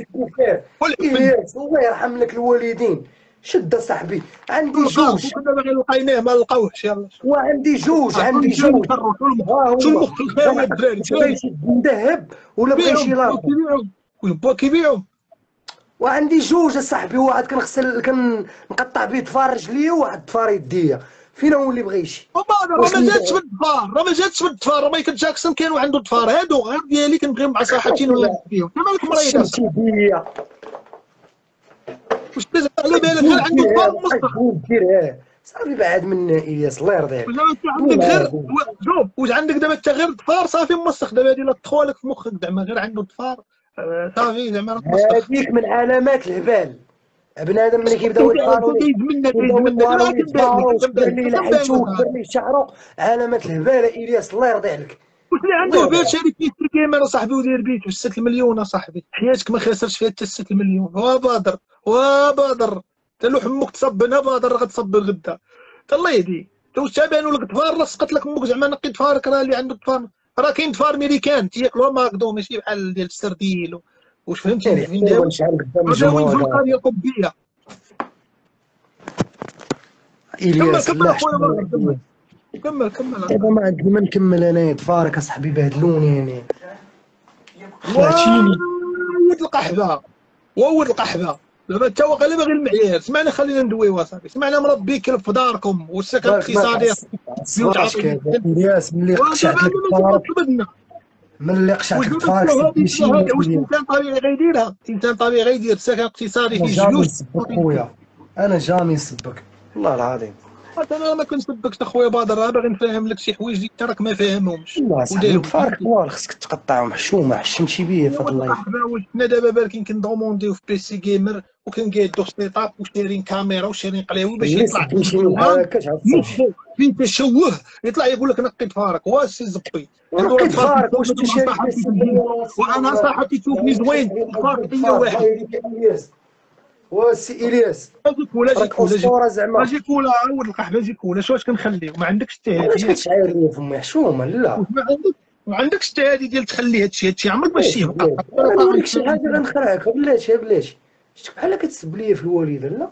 والحمد الياس الله يرحم لك الوالدين. شد صاحبي. عندي جوج. كنا باغي لقيناه ما لقاوهش يلا. وعندي جوج عندي جوج. شو المخ الخاوي الدراري بغيتي مذهب ولا بغيتي لاصق كيبيعهم كيبيعهم وعندي جوج اصاحبي واحد كنغسل كنقطع به ضفار رجليا وواحد ضفار يديا. فينا هو اللي بغيتي راه ما جاتش بالدفار راه ما جاتش بالدفار راه مايكل جاكسون كان عنده دفار هادو غير ديالي كنبغيهم مع صاحبتي ولا بيهم انت مالك مريض واش على بالك غير عنده ومسطح ديرها صافي بعد من إلياس الله يرضي عليك أنت عندك غير شوف واش عندك دابا انت غير دفار صافي موسخ دابا هادي لا تدخل لك في مخك. زعما غير عنده دفار آه، صافي زعما هذيك من علامات الهبال. بنادم ملي كيبداو يطاروا يتمنى ودير شعره علامات الهبال إلياس الله يرضي عليك واش اللي عنده بال شريك يشري كيما صاحبي وداير بيت ب 6 المليون صاحبي؟ حياتك ما خسرش فيها حتى 6 المليون وا بادر. وا بادر تا لو حمك تصبنا بادر غتصبر غدا تا الله يهديك تا واش تابانوا لك دفار لصقت لك أمك زعما نقي دفارك راه اللي عنده دفار راه كاين دفار ميريكان تياكلوا ماكدو ماشي بحال ديال السرديل. و- واش فهمتيني فين داوي شحال قدام هذا وين في القرية الطبيه إلياس كمل. كمل كمل كمل. دابا ما عندي ما نكمل أنا تفارك أصاحبي بهدلوني يعني. وعشيني ولد القحبة. وولد القحبة. دابا انت غير باغي المعيار. سمعنا خلينا ندويو اصاحبي سمعنا مربي يكلف في داركم والسكن الاقتصادي. الياس ملي قشعت ملي قشعت تفارك واش الانسان طبيعي غيديرها الانسان طبيعي غيدير سكن اقتصادي أنا فيه جامي جيوش. أنا جامي نسبك. والله العظيم. أنا ما كنسبكش اخويا بدر راه باغي نفهم لك شي حوايج اللي انت راك ما فاهمهمش والله صاحبي وداير تفارك طوال خصك تقطعهم حشومه حشمتي بيا فضل الله واش حنا دابا بالكين كندومونديو في بي سي جيمر وكنقادو اب وشارين كاميرا وشارين قلاوي باش اللي يطلع. فين تشوه؟ يطلع يقول لك نقي دفارك واسي زبي نقي دفارك واش وأنا صاحبي تشوفني زوين. دفارك اي واحد. وسي إلياس. أجي كولا أجي كولا زعما. أجي كولا ولد القحبه أجي كولا شو واش كنخليو ما عندكش علاش التهادي كتشعر لي فمي حشومة؟ لا. ما عندك ما عندكش التهادي ديال تخلي هادشي هادشي عمرك باش يبقى نوريك شي حاجة غنخرعك. بلاتي بلاتي شتك بحال كتسب ليا في الوالده لا.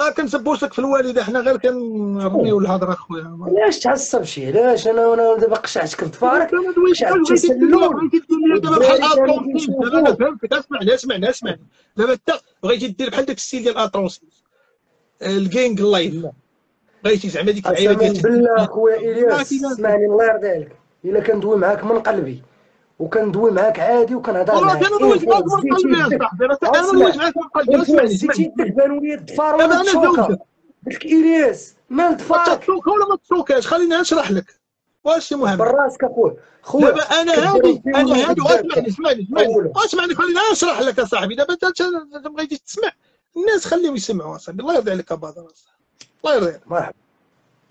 ما كنسبوش لك في الوالده حنا غير كنرميو الهضره أخويا. علاش تعصب شي؟ علاش؟ أنا أنا دابا قشعت كنت فارك أنا دويت قشعت بغيتي دير لي دابا بحال trente-six. دابا أنا فهمتك. اسمعني اسمعني اسمعني. دابا انت بغيتي دير بحال داك ال style ديال trente-six الجينغ لايف بغيتي زعما ديك اللعيبه ديال بالله خويا إلياس اسمعني الله يرضي عليك الا كندوي معاك من قلبي. وكندوي معاك عادي وكنهضر معاك. أنا دويت معاك من قلبي يا صاحبي أنا دويت معاك من قلبي زيتي اسمعني يدك وليد الضفار ولا زوجك قلت لك الياس مال ضفارك تسوق ولا ما تسوقش خليني نشرح لك. واش محمد براسك أخويا. خويا دابا أنا هادي أنا هادي واسمعني اسمعني اسمعني. أولا. اسمعني خليني نشرح لك اصاحبي دابا انت أنت بغيتي تسمع. الناس خليهم يسمعوا اصاحبي الله يرضي عليك ابا الله يرضي عليك. مرحبا.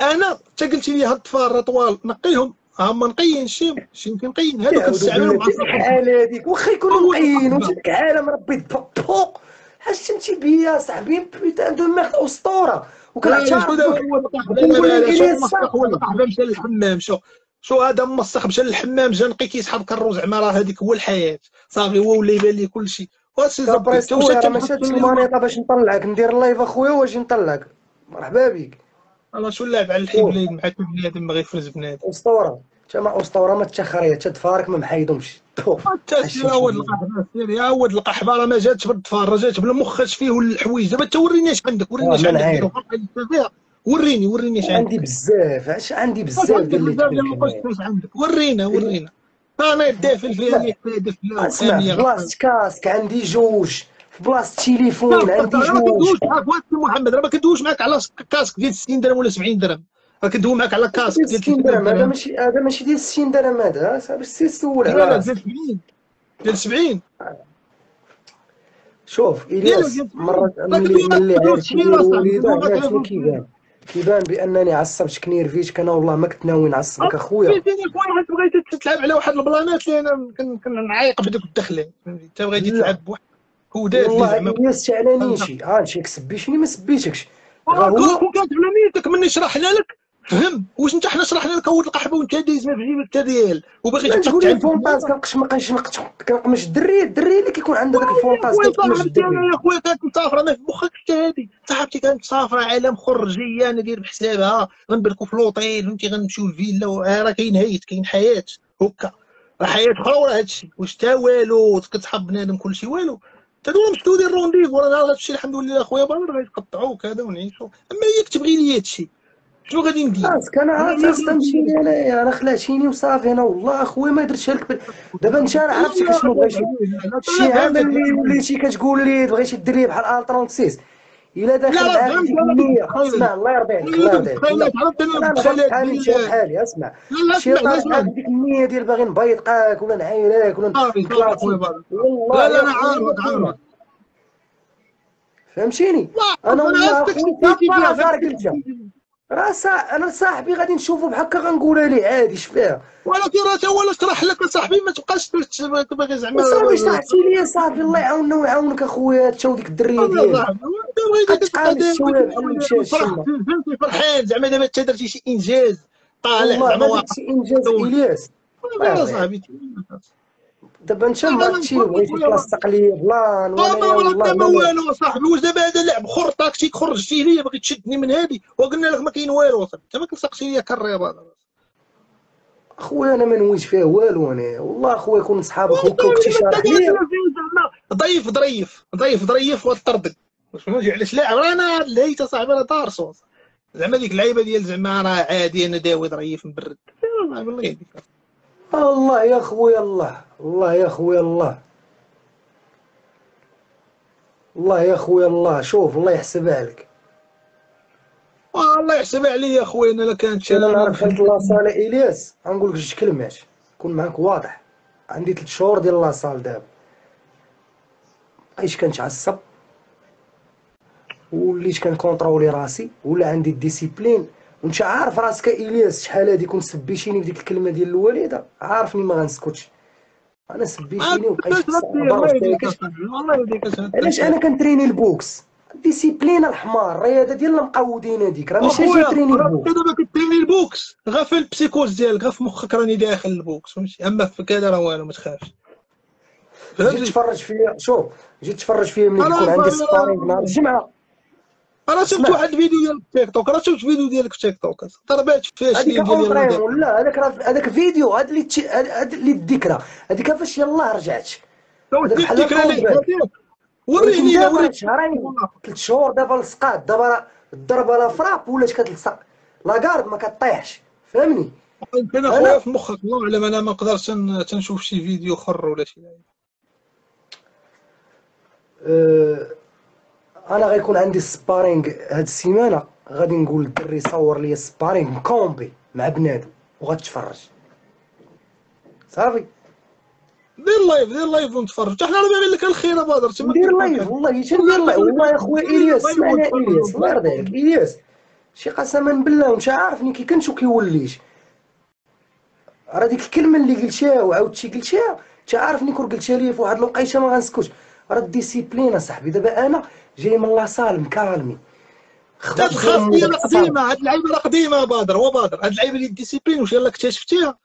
أنا أنت قلتي لي هاد الطفار طوال نقيهم. هما نقيين شي شي يمكن نقيين مع ديك الحاله هذيك. واخا يكونوا مقيين مرة. وجدك عالم ربي فوق اش شمتي بيا صاحبي بيتان دو ميرد أسطورة. وكنعترف. هو المسخ مشى للحمام شو شو هذا مسخ مشى للحمام جا نقي كيسحب كرو زعما راه هذيك هو الحياة. صافي هو ولا يبان لي كل شيء. واش كابريس خويا راه ما شادش المانيطه باش نطلعك ندير اللايف أخويا واجي نطلعك. مرحبا بك. الله شو لاعب على الحبلين مع بنادم ما غيفرز بنادم. أسطورة. انت ما أسطورة ما تشخرية تدفارك ما محيدهمش. حتى عود القحبه يا عود القحبه راه ما جاتش بالضفار راه جات بالمخ اش فيه والحوايج دابا انت وريني اش عندك وريني آه، اش عندك. اللي أنت فيها وريني وريني اش عندي عندك. بزاف اش عندي بزاف عندك ديال بزاف عندك. ورينا ورينا. أنا يدافل فيها وثانية في بلاصه casque عندي جوج. في بلاصه تليفون عندي راه ما جوج. محمد راه ما كندويش معاك على casque ديال 60 درهم ولا 70 درهم. راه كندوي معاك على casque ديال ديال 60 30 درهم هذا ماشي هذا ماشي ديال 60 درهم هذا صاحبي سير سول لا على لا راسك ديال 70 ديال 70 شوف إلياس راك ملي ملي كيبان كيبان بأنني عصبتك نيرفيتك أنا والله ما كنت ناوي نعصبك أخويا. فهمتيني أخويا بغيتي تلعب على واحد البلانات اللي أنا كن- كنعايق بدوك الدخلين فهمتي؟ انت بغيتي لا. تلعب بواحد اللي والله زعما الياس تعالى نيشي. ها انت سبيتيني ما سبيتكش هو كون كانت بلا نيتك مني شرحنا لك؟ فهم. واش انت حنا شرحنا لك اول القحبه وانت دايز ما في جيبك لا تبقى تقول لي كنقش ما كنقمش الدري الدري اللي كيكون عنده كنقمش صاحبتي أنا الدري يا خويا كانت مسافرة. ما في مخك حتى هادي. صاحبتي كانت مسافرة عالم خرجية. أنا داير بحسابها. غنبركو في لوطيل فهمتي؟ غنمشيو لفيلا آه راه كاين هيت كاين حياة. هكا راه حياة أخرى ورا هادشي. واش تا والو؟ كتصحاب بنادم كلشي والو. تا دولا مشيتو دير rendez-vous راه نهار غتمشي الحمد لله أخويا بابا غيتقطعوك هذا ونعيشو. أما هي كتبغي لي هادشي شنو غادي ندير؟ خلاص أنا عارف تمشي انايا أنا خلعتيني وصافي أنا والله أخويا ما درتش لك دابا انت أنا عرفتك شنو بغيتي شي. عام اللي وليتي كتقول لي بغيتي دير لي بحال ال 36 الا داخل معاك اسمع الله يرضي عليك الله يرضي عليك أنا بحالي مشي بحالي اسمع طالع اسمع ديك النية ديال باغي نبيضقاك ولا نعايرك ولا والله لا لا أنا عارفك عارفك فهمتيني أنا والله اخويا صافي فيها راه سا... أنا صاحبي غادي بحال هكا غنقولها ليه عادي شفيها ولكن راه هو لا شرح لك صاحبي ما تبقاش باغي زعما صافي شرحتي لي صافي الله يعاوننا ويعاونك أخويا تشاو ديك الدرية ديالك. اللي فرحان زعما دابا انت درتي شي إنجاز طالع زعما ما واقع. درتي إنجاز إلياس. صاحبي. دابا انت لا، بغيتي لا. تلاصق لي plan ولا والله ما والو صاحبي واش دابا هذا لعب خر tactique خرجتي ليا باغي تشدني من هادي. وقلنا لك ما كاين والو صاحبي. انت ما كتسقش ليا كالرياضة اخويا أنا ما نويت فيها والو أنا. والله اخويا كون صحابك هكا وكنتي شارح ليا ضيف ضريف ضيف ضريف وطردك شنو علاش لاعب؟ راه أنا الهيت صاحبي راه دارسو زعما ديك اللعيبة ديال زعما راه عادي أنا داوي ضريف مبرد. والله بالله يهديك الله يا خويا الله الله يا خويا الله. الله يا خويا الله. شوف الله يحسبها لك والله يحسب عليا اخويا أنا لا كانت أنا نهار دخلت لاصال إلياس. غنقول لك جوج كلمات. كون معاك واضح. عندي ثلاث شهور ديال لاصال دابا. عيش كنتعصب وليت كنكونطرولي راسي. ولا عندي ال discipline وانت عارف راسك إلياس شحال هادي كنت سبيتيني بديك الكلمة ديال الوالده عارفني ما غنسكتش. أنا سبيتيني وبقيت الله يهديك أصاحبي، الله يهديك أصاحبي. علاش أنا كنتريني ال boxe؟ ال discipline الحمار الرياضة ديالنا مقودين هذيك راه ماشي أخويا شي تريني راه ال boxe. دابا كتريني ال boxe. غا في ال psychose ديالك غا في مخك راني داخل ال boxe فهمتي؟ أما في كذا راه والو ما تخافش. جيت تفرج فيا شوف جيت تفرج فيا ملي أنا كيكون عندي sparring نهار الجمعه أنا شفت. واحد الفيديو ديالك في تيك توك أنا شفت فيديو ديالك في تيك توك. ضربات فيها شي ديال لا هذاك. راه هذاك فيديو هذا اللي هذا اللي الذكرى. هذيك فاش يلاه رجعت. وريني وريني. شهرين ثلاث شهور دابا لصقات. دابا راه الضربة la frappe ولات كتلصق. la garde ما كطيحش. فهمني؟ أنا- أخويا في مخك الله أعلم. أنا ما نقدرش تنشوف شي فيديو اخر ولا شي. أه أنا غيكون عندي sparring هاد السيمانة. غادي نقول للدري صور لي sparring complet مع بنادم وغتفرج. صافي. دير live دير live ونتفرج. حتى حنا راه باغيين لك الخير بدر تما ندير live والله تندير live والله يا خويا إلياس اسمعني يا إلياس الله يرضي عليك إلياس. شي قسما بالله وانت عارفني كي كنت وكي وليش راه ديك الكلمة اللي قلتها وعاودتي قلتها انت عارفني كون قلتها لي في واحد الوقيتة ما غنسكتش. راه ال discipline اصاحبي دابا أنا جاي من la salle مكالمي هاد الخاصيه راه قديمة هاد اللعيبة راه قديمة بدر هو بدر هاد اللعيبة اللي ال discipline واش يلاه اكتشفتيها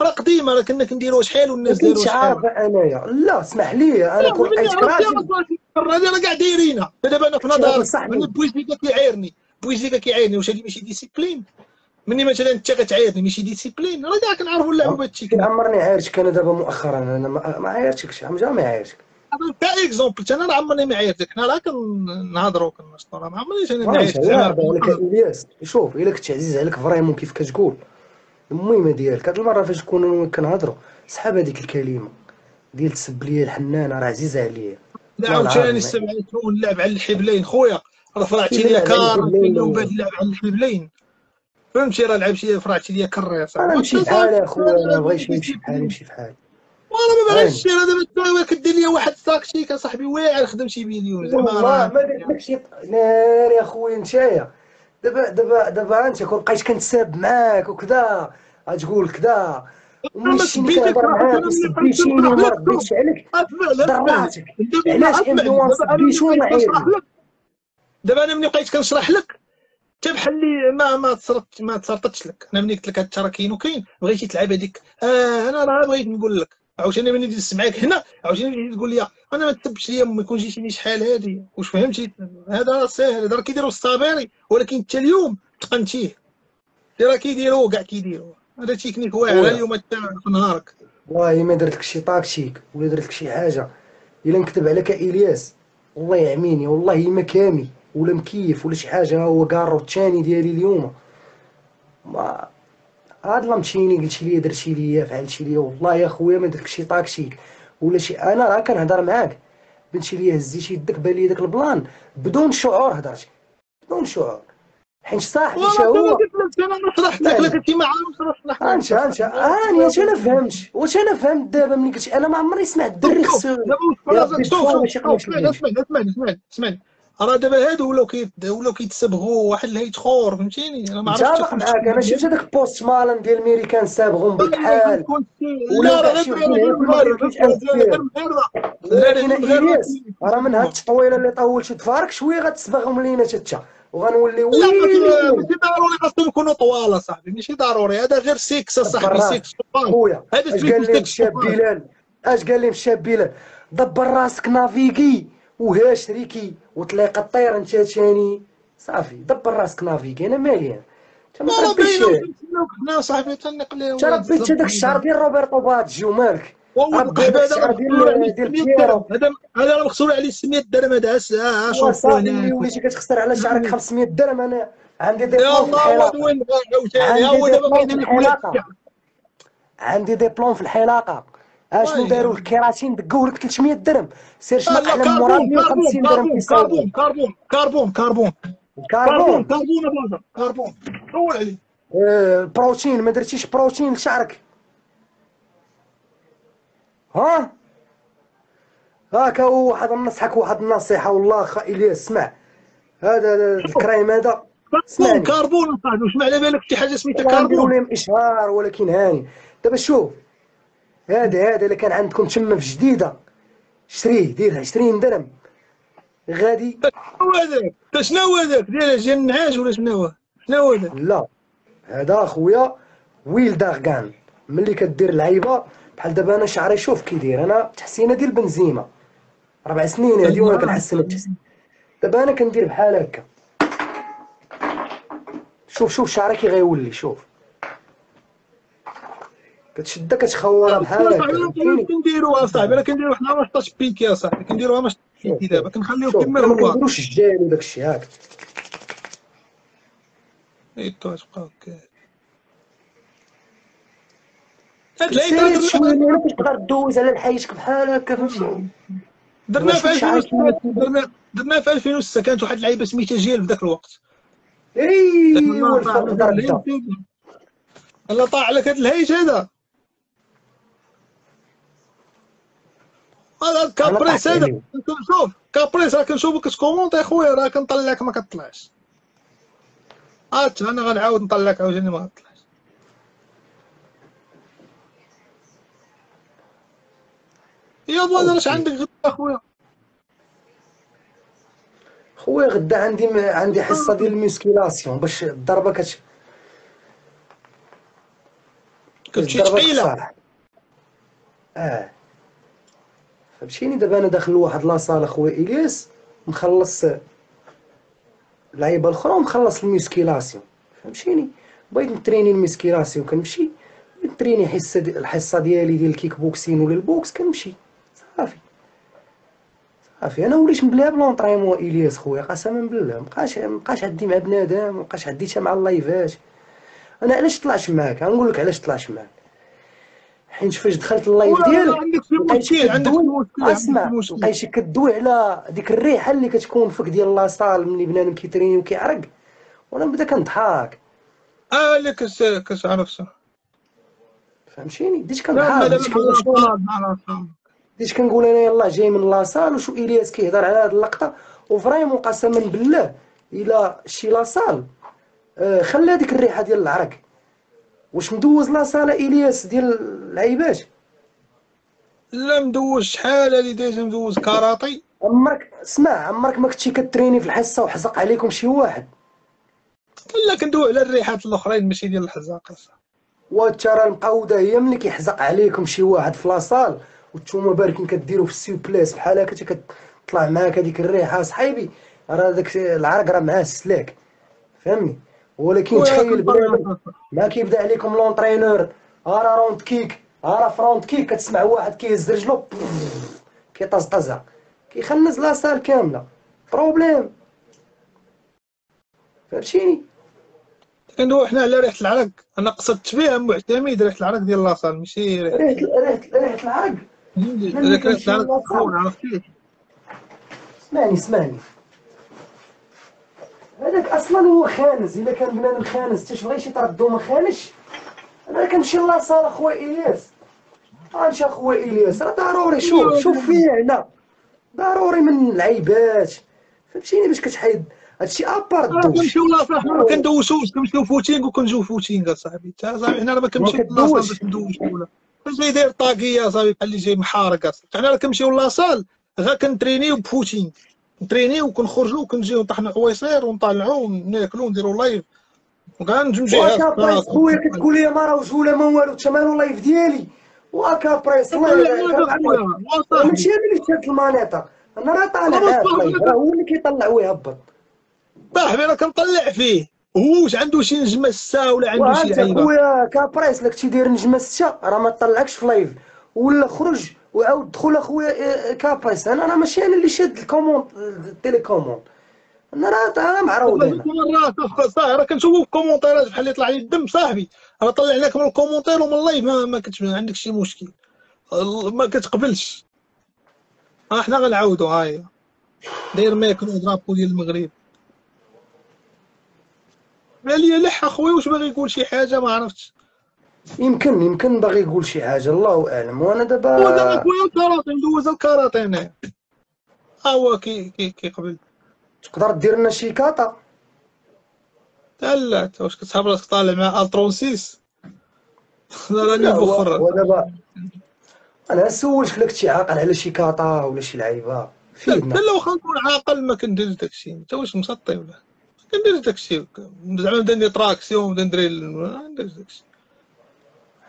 راه قديمة راه كنا كنديروها شحال والناس ما داروها شحال؟ عارفه انايا لا اسمح لي أنا كون لقيتك راجل هذه راه كاع دايرينها. دابا أنا في صاحبي. من بويزيكا كيعايرني بويزيكا كيعايرني واش هذه ماشي discipline مني مثلا أنت كتعايرني ماشي discipline راه كاع كنعرفوا نلعبوا هادشي كي عمرني عايرتك أنا دابا مؤخرا أنا ما ما عايرتكش عمر jamais عايرتك. كا exemple أنا راه عمرني ما عايرتك حنا راه كنهضروا كنشطوا راه ما عمرنيش أنا عليك نعيرتك إلياس شوف الا كنت عزيز عليك vraiment كيف كتقول. المهمه ديالك هاد المرة فاش كنا كنهضروا سحاب هذيك الكلمة ديال تسب ليا الحنانه راه عزيزة عليا. لا عاوتاني السبعة تكون نلعب على الحبلين خويا. راه فرعتي كيف ليا على كار الحبلين؟ ومن و- بعد نلعب على الحبلين. فهمتي؟ راه لعب شي فرعتي ليا كريس أنا نمشي بحالي أخويا أنا بغيتش نمشي بحالي نمشي بحالي. وأنا ما بغيتش راه دابا انت كدير لي واحد ال tactique اصاحبي واعر خدم شي مليون زعما والله ما درت لك شي ناري يا خويا نتايا دابا دابا دابا انت كون بقيت كنتساب معاك وكذا غتقول كذا. كنهضر راه معاك كنشرح وما رديتش عليك. ضراتك علاش كان نوان دابا أنا ملي بقيت كنشرح لك. حتى بحال اللي ما ما تصرت ما تسرطتش لك. أنا ملي قلت لك هاد الشرا كاين وكاين. بغيتي تلعب هذيك آه أنا راه بغيت نقول لك. عاوتاني ملي نجلس معاك هنا؟ عاوتاني تجي تقول لي أنا ما تبش ليا ما يكون جيتيني شحال هادي. واش فهمتي؟ هذا راه ساهل هذا راه كيديروا الصابري ولكن انت اليوم تقنتيه. اللي راه كيديروه كاع كيديروه هذا تكنيك واعر. اليوم في نهارك. والله ما درت لك شي tactique ولا درت لك شي حاجة. إلا نكتب عليك إلياس. والله يعميني والله ما كامي ولا مكيف ولا شي حاجة. هو كارو الثاني ديالي اليوم. ما هاد لا مشيني قلتي لي درتي ليا فعلتي ليا والله يا خويا ما درت شي tactique ولا شي أنا راه كنهضر معاك. بنتي ليا هزيتي يدك بان لي داك ال plan. بدون شعور هضرتي. بدون شعور. حيت صاحبي شا هو أنا شرحت لك. لك انت ما انت انت هاني واش أنا فهمت؟ واش أنا فهمت دابا ملي قلت أنا ما عمري سمعت الدري خصو ماشي قبل اسمعني اسمعني اسمعني اسمعني. راه دابا هادو ولاو ولاو كيتسبغوا واحد الهيت خور فهمتيني أنا ما عرفتش معاك أنا شفت هذاك ال post مالن ديال الميريكان سابغهم بالحال لا ولا راه غير راه من هاد التطويله اللي طولتي تفارك شوية غتسبغهم لينا حتى وغنولي لا وي ماشي ضروري خاصهم يكونوا طوال اصاحبي ماشي ضروري هذا غير سيكس اصاحبي. سيكس خويا هذا اش قال لي الشاب. بلال اش قال لي الشاب بلال دبر راسك نافيكي وهاش ريكي وطليق الطير انت ثاني صافي دبر راسك نافيكي أنا مالي أنا ما باينة حنا صاحبي تنقليو انت ربيت هذاك الشعر ديال روبرتو باجيو مالك والله ربي هذا هذا مغسول عليه 600 درهم هذا آه شوف وصافي وليتي كتخسر على شعرك 500 درهم أنا عندي des plans عاوتاني. عندي des plans في الحلاقه اشنو. داروا الكيراتين دقوا لك 300 درهم؟ سير على كربون مراد 150 درهم كربون كيساوي؟ كربون كربون كربون كربون. كربون. كربون كربون هذا كربون. دور عليه آه، بروتين ما درتيش بروتين لشعرك؟ ها؟ هاكا هو واحد نصحك واحد النصيحة والله اخا الياس اسمع. هذا الكريم هذا. كربون صاحبي واش معنى بالك شي حاجة سميتها لهم اشهار ولكن هاني. دابا شوف. هذا هذا اللي كان عندكم تما في جديدة. شريه ديرها 20 درهم. غادي. شنو هذاك شنو هذاك ديال ديال النعاش ولا شنو هو؟ شنو هذاك لا. هذا خويا ويل داغان. ملي كدير لعيبة بحال دابا أنا شعري شوف كي داير. أنا تحسينه ديال بنزيمة. ربع سنين هادي وأنا كنحسن التحسين دابا أنا كندير بحال هكا. شوف شوف شعرك كي غيولي شوف. كتشدها كتخورها بحال كنديروها صاحبي. راه كنديرو حنا ما طاش بينكي يا صاحبي. كنديروها ما بينكي دابا. كنخليو شوف كما ما هو. كنديروش الجال وداك الشيء هاك. ايتو تبقى هكا. هاد ما كتقدر دوز على بحال هكا فهمتي؟ درنا في واش شعرك 2006 درنا درنا في 2006 كانت واحد اللعيبه سميتها جيل في ذاك الوقت. ايوا الله طاع عليك. هاد الهيج هذا. هذا كابريس طاحت هذا. كنشوف كابريس راه كنشوفك كتكومونتي خويا راه كنطلعك ما كطلعش هات أنا غنعاود نطلعك عاوتاني ما كطلعش يا بوان راش عندك غدا اخويا خويا غدا عندي عندي حصه ديال الميسكيلاسيون باش الضربه كت كتمشي الضربة ثقيله. آه فهمتيني؟ دابا أنا داخل لواحد la salle أخويا إلياس مخلص اللعيبه الأخرى ومخلص ال musculation فهمتيني؟ بغيت نتريني ال musculation كنمشي. نتريني حصة الحصة ديالي ديال ال kick-boxing ولا ال boxe كنمشي. صافي. صافي. أنا وليت نبلع ب l'entraînement إلياس خويا. قسما بالله مبقاش مبقاش عندي مع بنادم مبقاش عندي حتى مع اللايفات أنا علاش طلعت معاك؟ غنقول لك علاش طلعت معاك. حيت فاش دخلت ال live ديالك عندك شي مشكل عندك مشكل اسمع لقيتك كدوي على ديك الريحة اللي كتكون فيك ديال la salle ملي بنادم كيتريني وكيعرق. وأنا نبدا كنضحك. آه اللي كس كتعرف صح. فهمتيني؟ بديت لا كنضحك لا بديت كنقول لا أنا يلاه جاي من la salle وشو إلياس كيهضر على هاد اللقطة. و vraiment قسما بالله الا شي la salle آه خلى هذيك الريحة ديال العرق. واش مدوز la salle إلياس ديال العيبات لا مدوز شحال هادي déjà مدوز كاراتي عمرك اسمع عمرك ما كنتي كتريني في الحصة وحزق عليكم شي واحد. لا كندوي على الريحات الأخرين ماشي ديال الحزاقه صح وترى المقاوده هي ملي كيحزق عليكم شي واحد في la salle وانتوما باركين كديروا في ال sur place بحال هكا كتطلع معاك هذيك الريحة. صحيبي راه داك العرق راه معاه السلاك. فهمني؟ ولكن تخيل ما كيبدا عليكم l'entraîneur. ها راه round kick. ها راه front kick كتسمع واحد كيهز رجلو كيطزطزها كيخنز la salle كاملة. problème. فهمتيني؟ كندوي حنا على ريحة العرق. أنا قصدت بها معتمد ريحة العرق ديال la salle ماشي ريحه ريحه ريحه العرق. ريحة العرق عرفتي اسمعني اسمعني. هذاك أصلا هو خانز. إلا كان بنادم خانز تاش بغى شي تردو ما خانش. أنا كنمشي la salle أخويا إلياس. غنمشي أخويا إلياس. راه ضروري. شوف شوف فيه هنا. ضروري من العيبات. فهمتيني باش كتحيد هادشي à part الدوش كنمشيو la salle ما كندوشوش. كنمشيو footing وكنجيو footing اصاحبي تا صاحبي حنا راه ما كنمشيو. la salle باش ندوشو ولا. جاي داير طاقية صاحبي بحال اللي جاي محارق اصاحبي حنا راه كنمشيو la salle غا كنترينيو ب footing نترينيو وكنخرجوا وكنجيو نطحنوا عويصير ونطلعوا وناكلوا ونديروا live وكاع نجم وأكا بريس خويا كتقول لي ما راه وجوله ما والو تا مالو live ديالي؟ وأكا بريس الله يرحمك. ماشي أنا اللي شاد المانيطة. أنا راه طالع راه هو اللي كيطلع ويهبط صاحبي راه كنطلع فيه. هو واش عنده شي نجمة سته ولا عنده شي عيبة؟ خويا كابريس لك تيدير نجمة سته راه ما طلعكش في live ولا خرج وعاود دخل أخويا كابريس أنا راه ماشي أنا اللي شاد ال commande ال télécommande أنا راه أنا معروض أنا مرات صاحبي راه كنشوفو في الكومونتيرات بحال اللي يطلع لي الدم صاحبي. راه طلع لك من ال commentaire ومن ال live ما, ما ما عندك شي مشكل. ما كتقبلش. ها حنا غنعاودو ها هي. داير ماكل و drapeau ديال المغرب. عليا لح أخويا واش باغي يقول شي حاجة؟ ما عرفتش. يمكن يمكن باغي يقول شي حاجة الله أعلم. وأنا هو دابا دابا خويا الكاراتي ندوز الكاراتي هنايا ها هو كي كي كيقبل تقدر دير لنا شي كاطا؟ لا واش كتحب راسك طالع مع الترون 6 لا راني بخر دابا أنا سولتك لك شي عاقل على شي كاطا ولا شي لعيبة. فيدنا لا واخا نكون عاقل ما كنديرش داكشي انت واش مسطي ولا؟ ما كنديرش داكشي زعما نبدا ندير traction نبدا ندير ما نديرش داكشي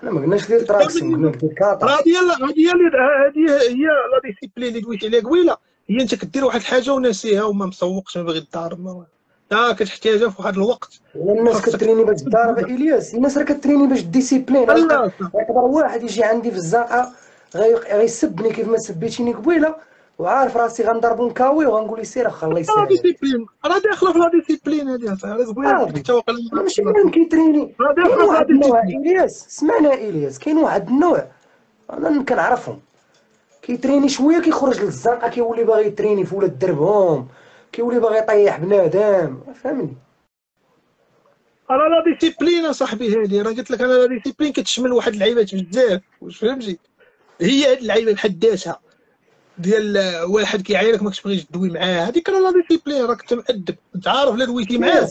حنا ما قلناش دير traction قلنا دير كاطا هادي هي هادي هي la discipline اللي دويت عليها قبيلة. هي أنت كدير واحد الحاجة وناسيها وما مسوقش ما باغي الدار ما آه كتحتاجها في واحد الوقت. والناس خاصك كتريني باش تضارب إلياس الناس راه كتريني باش discipline. لا. يقدر واحد يجي عندي في الزنقة غي- غيسبني كيف ما سبيتيني قبيلة. وعارف راسي غنضربو نكاوي وغنقول لي سير اخا الله يسهل. discipline. راه داخلة في la discipline هذه أصاحبي. راه زوينة. عادي. حتى واقيلا ماشي مهم كيتريني. راه داخلة في لا النوع discipline. إلياس. سمعنا إلياس. كاين واحد النوع. أنا كنعرفهم. كيتريني شوية كيخرج للزنقه كيولي باغي يتريني في ولاد دربهم. كيولي باغي يطيح بنادم. فهمني؟ راه la discipline أصاحبي هذه. راه قلت لك أنا la discipline كتشمل واحد اللعيبات بزاف. واش فهمتي؟ هي هاد اللعيبة بحد ذاتها. ديال واحد كيعايرك ما كتبغيش تدوي معاه. هذيك راه la discipline راك انت مؤدب أنت عارف لا دويتي معاه.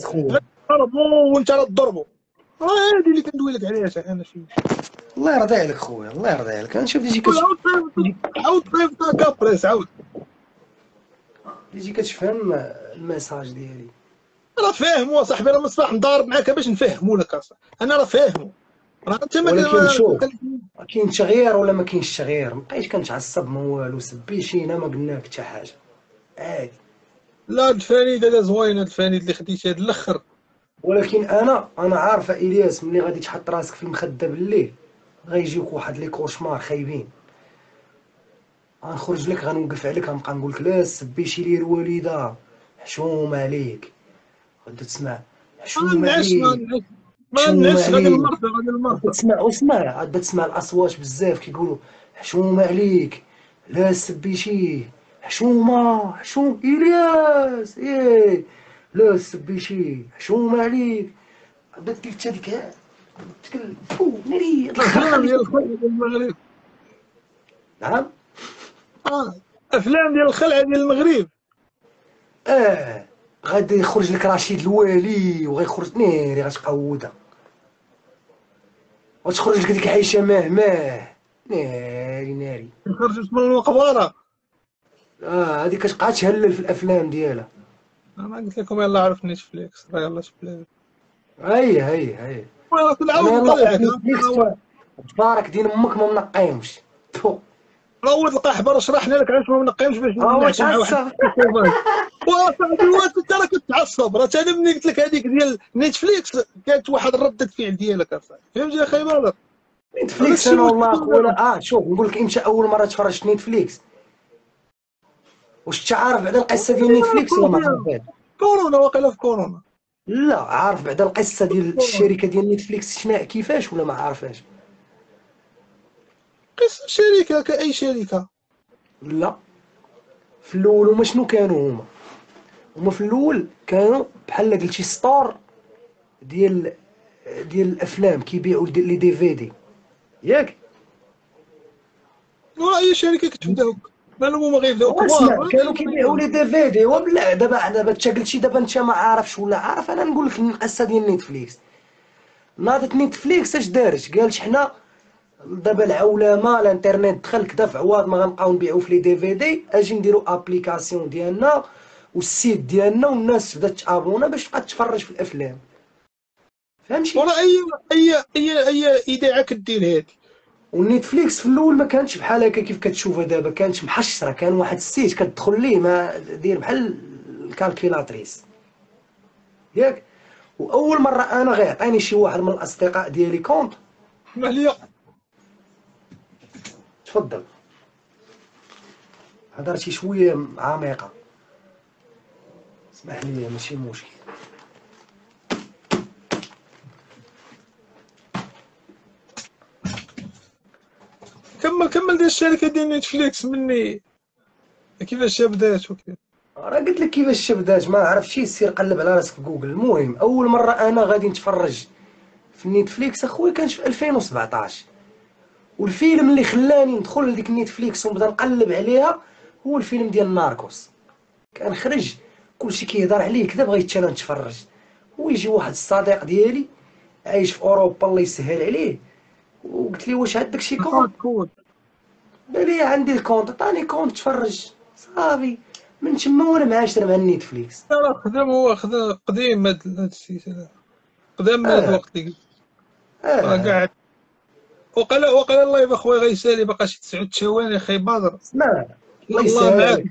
ضربو وأنت راه تضربو راه هادي اللي كندوي لك عليها. صاحبي أنا شي الله يرضي عليك خويا. الله يرضي عليك. أنا شوف تجي كتش... عاود صيفط كابريس عاود تجي كتفهم ال message ديالي. راه فاهمو اصاحبي راه مصباح نضارب معاك باش نفهمو لك اصاحبي أنا راه فاهمو. ولكن شوف. كاين تغيير ولا ما كاينش تغيير مابقيتش كنتعصب من والو سبيتينا ما قلنا لك حتى حاجة. عادي. لا الفانيد هذا زوين هاد الفانيد اللي خديتي هاد الأخر. ولكن أنا أنا عارفة إلياس ملي غادي تحط راسك في المخدة بالليل غيجيوك واحد لي cauchemar خايبين. غنخرج لك غنوقف عليك غنبقى نقول لك لا سبيتي لي الوالدة. حشوم عليك. غادي تسمع. ما حشوم نعس ما عليك. نعس ما غادي؟ المرضى غادي المرضى. تسمع واسمع عاد تسمع الأصوات بزاف كيقولوا حشومه عليك لا سبيتيه حشومه حشوم إلياس إيه. لا سبيتيه حشومه عليك بدات قلت هذيك تكل فو ناري ديال الخلع ديال المغرب. نعم؟ آه أفلام ديال الخلع ديال المغرب. آه غادي يخرج لك رشيد الوالي وغيخرج ناري غتقودها وتخرج لك ديك عايشة ماه ماه. ناري ناري. خرجت من المقبره آه هذيك كتبقى تهلل في الأفلام ديالها. أنا قلت لكم يلا عرف نتفليكس. راه يلا شوف لي هي هي هي راه كنعاود أنا يلاه نطلعك نتفليكس. تبارك دين أمك ما منقيمش. روض القحبه راه شرحنا لك علاش ما منقيمش باش نحكي مع واحد وصاحبي انت راه كتعصب راه أنا ملي قلت لك هذيك ديال Netflix كانت واحد ردة فعل ديالك أصاحبي. فهمتي أخي بدر Netflix أنا والله خويا آه شوف نقول لك إمتى أول مرة تفرجت Netflix. واش انت عارف بعد القصة ديال Netflix ولا ما عارفهاش كورونا واقيلا في كورونا. لا عارف بعد القصة ديال الشركة ديال Netflix شنا كيفاش ولا ما عارفاش قصه شركة كأي شركة. لا. في الأول هما شنو كانوا هما؟ هما في الأول كانوا بحال قلتي store ديال ديال الأفلام كيبيعوا دي- les DVD. ياك؟ ولا اي شركة كتبداوك مالهم هما غيبداو كانوا كيبيعوا les DVD. وبلا دابا دابا انت قلتي دابا انت ما عارفش ولا عارف أنا نقول لك القصة ديال Netflix ناضت Netflix اش دارت؟ قالت حنا دابا العولمة الانترنت دخل كدا في عواد ما غنبقاو نبيعوا في les DVD أجي نديروا application ديالنا وال site ديالنا والناس بدات تابونا باش تبقى تفرج في الأفلام. فهمتي؟ ولا اي اي اي أي اذاعه كدير هادي و Netflix في الأول ما كانتش بحال هكا كيف كتشوفها دابا كانت محشرة كان واحد ال site كتدخل ليه ما داير بحال ال calculatrice ياك؟ واول مرة أنا غيعطيني شي واحد من الأصدقاء ديالي كونت. لي تفضل. هضرتي شوية عميقة. اسمح لي ماشي مشكل. كمل كمل ديال الشركة ديال نتفليكس مني. كيفاش بدات وكيف راه قلت لك كيفاش بدات ما عرفتش سير قلب على راسك في جوجل المهم أول مرة أنا غادي نتفرج في Netflix أخويا كانت في 2017 والفيلم اللي خلاني ندخل لديك Netflix ونبدا نقلب عليها هو الفيلم ديال Narcos. كان خرج كلشي كيهضر عليه كذا بغيت أنا نتفرج ويجي واحد الصديق ديالي عايش في أوروبا الله يسهل عليه. وقلت لي واش عندك شي compte code بالي عندي ال compte. عطاني compte تفرج. صافي. من تما وأنا معاشر مع Netflix راه خدام هو خدام قديم هذا قدام هاد آه. الوقت اللي قلت. راه آه قاعد وقال وقال الله يبا خويا غيسالي باقا شي تسعود ثواني أخي بدر. اسمع الله الله معاك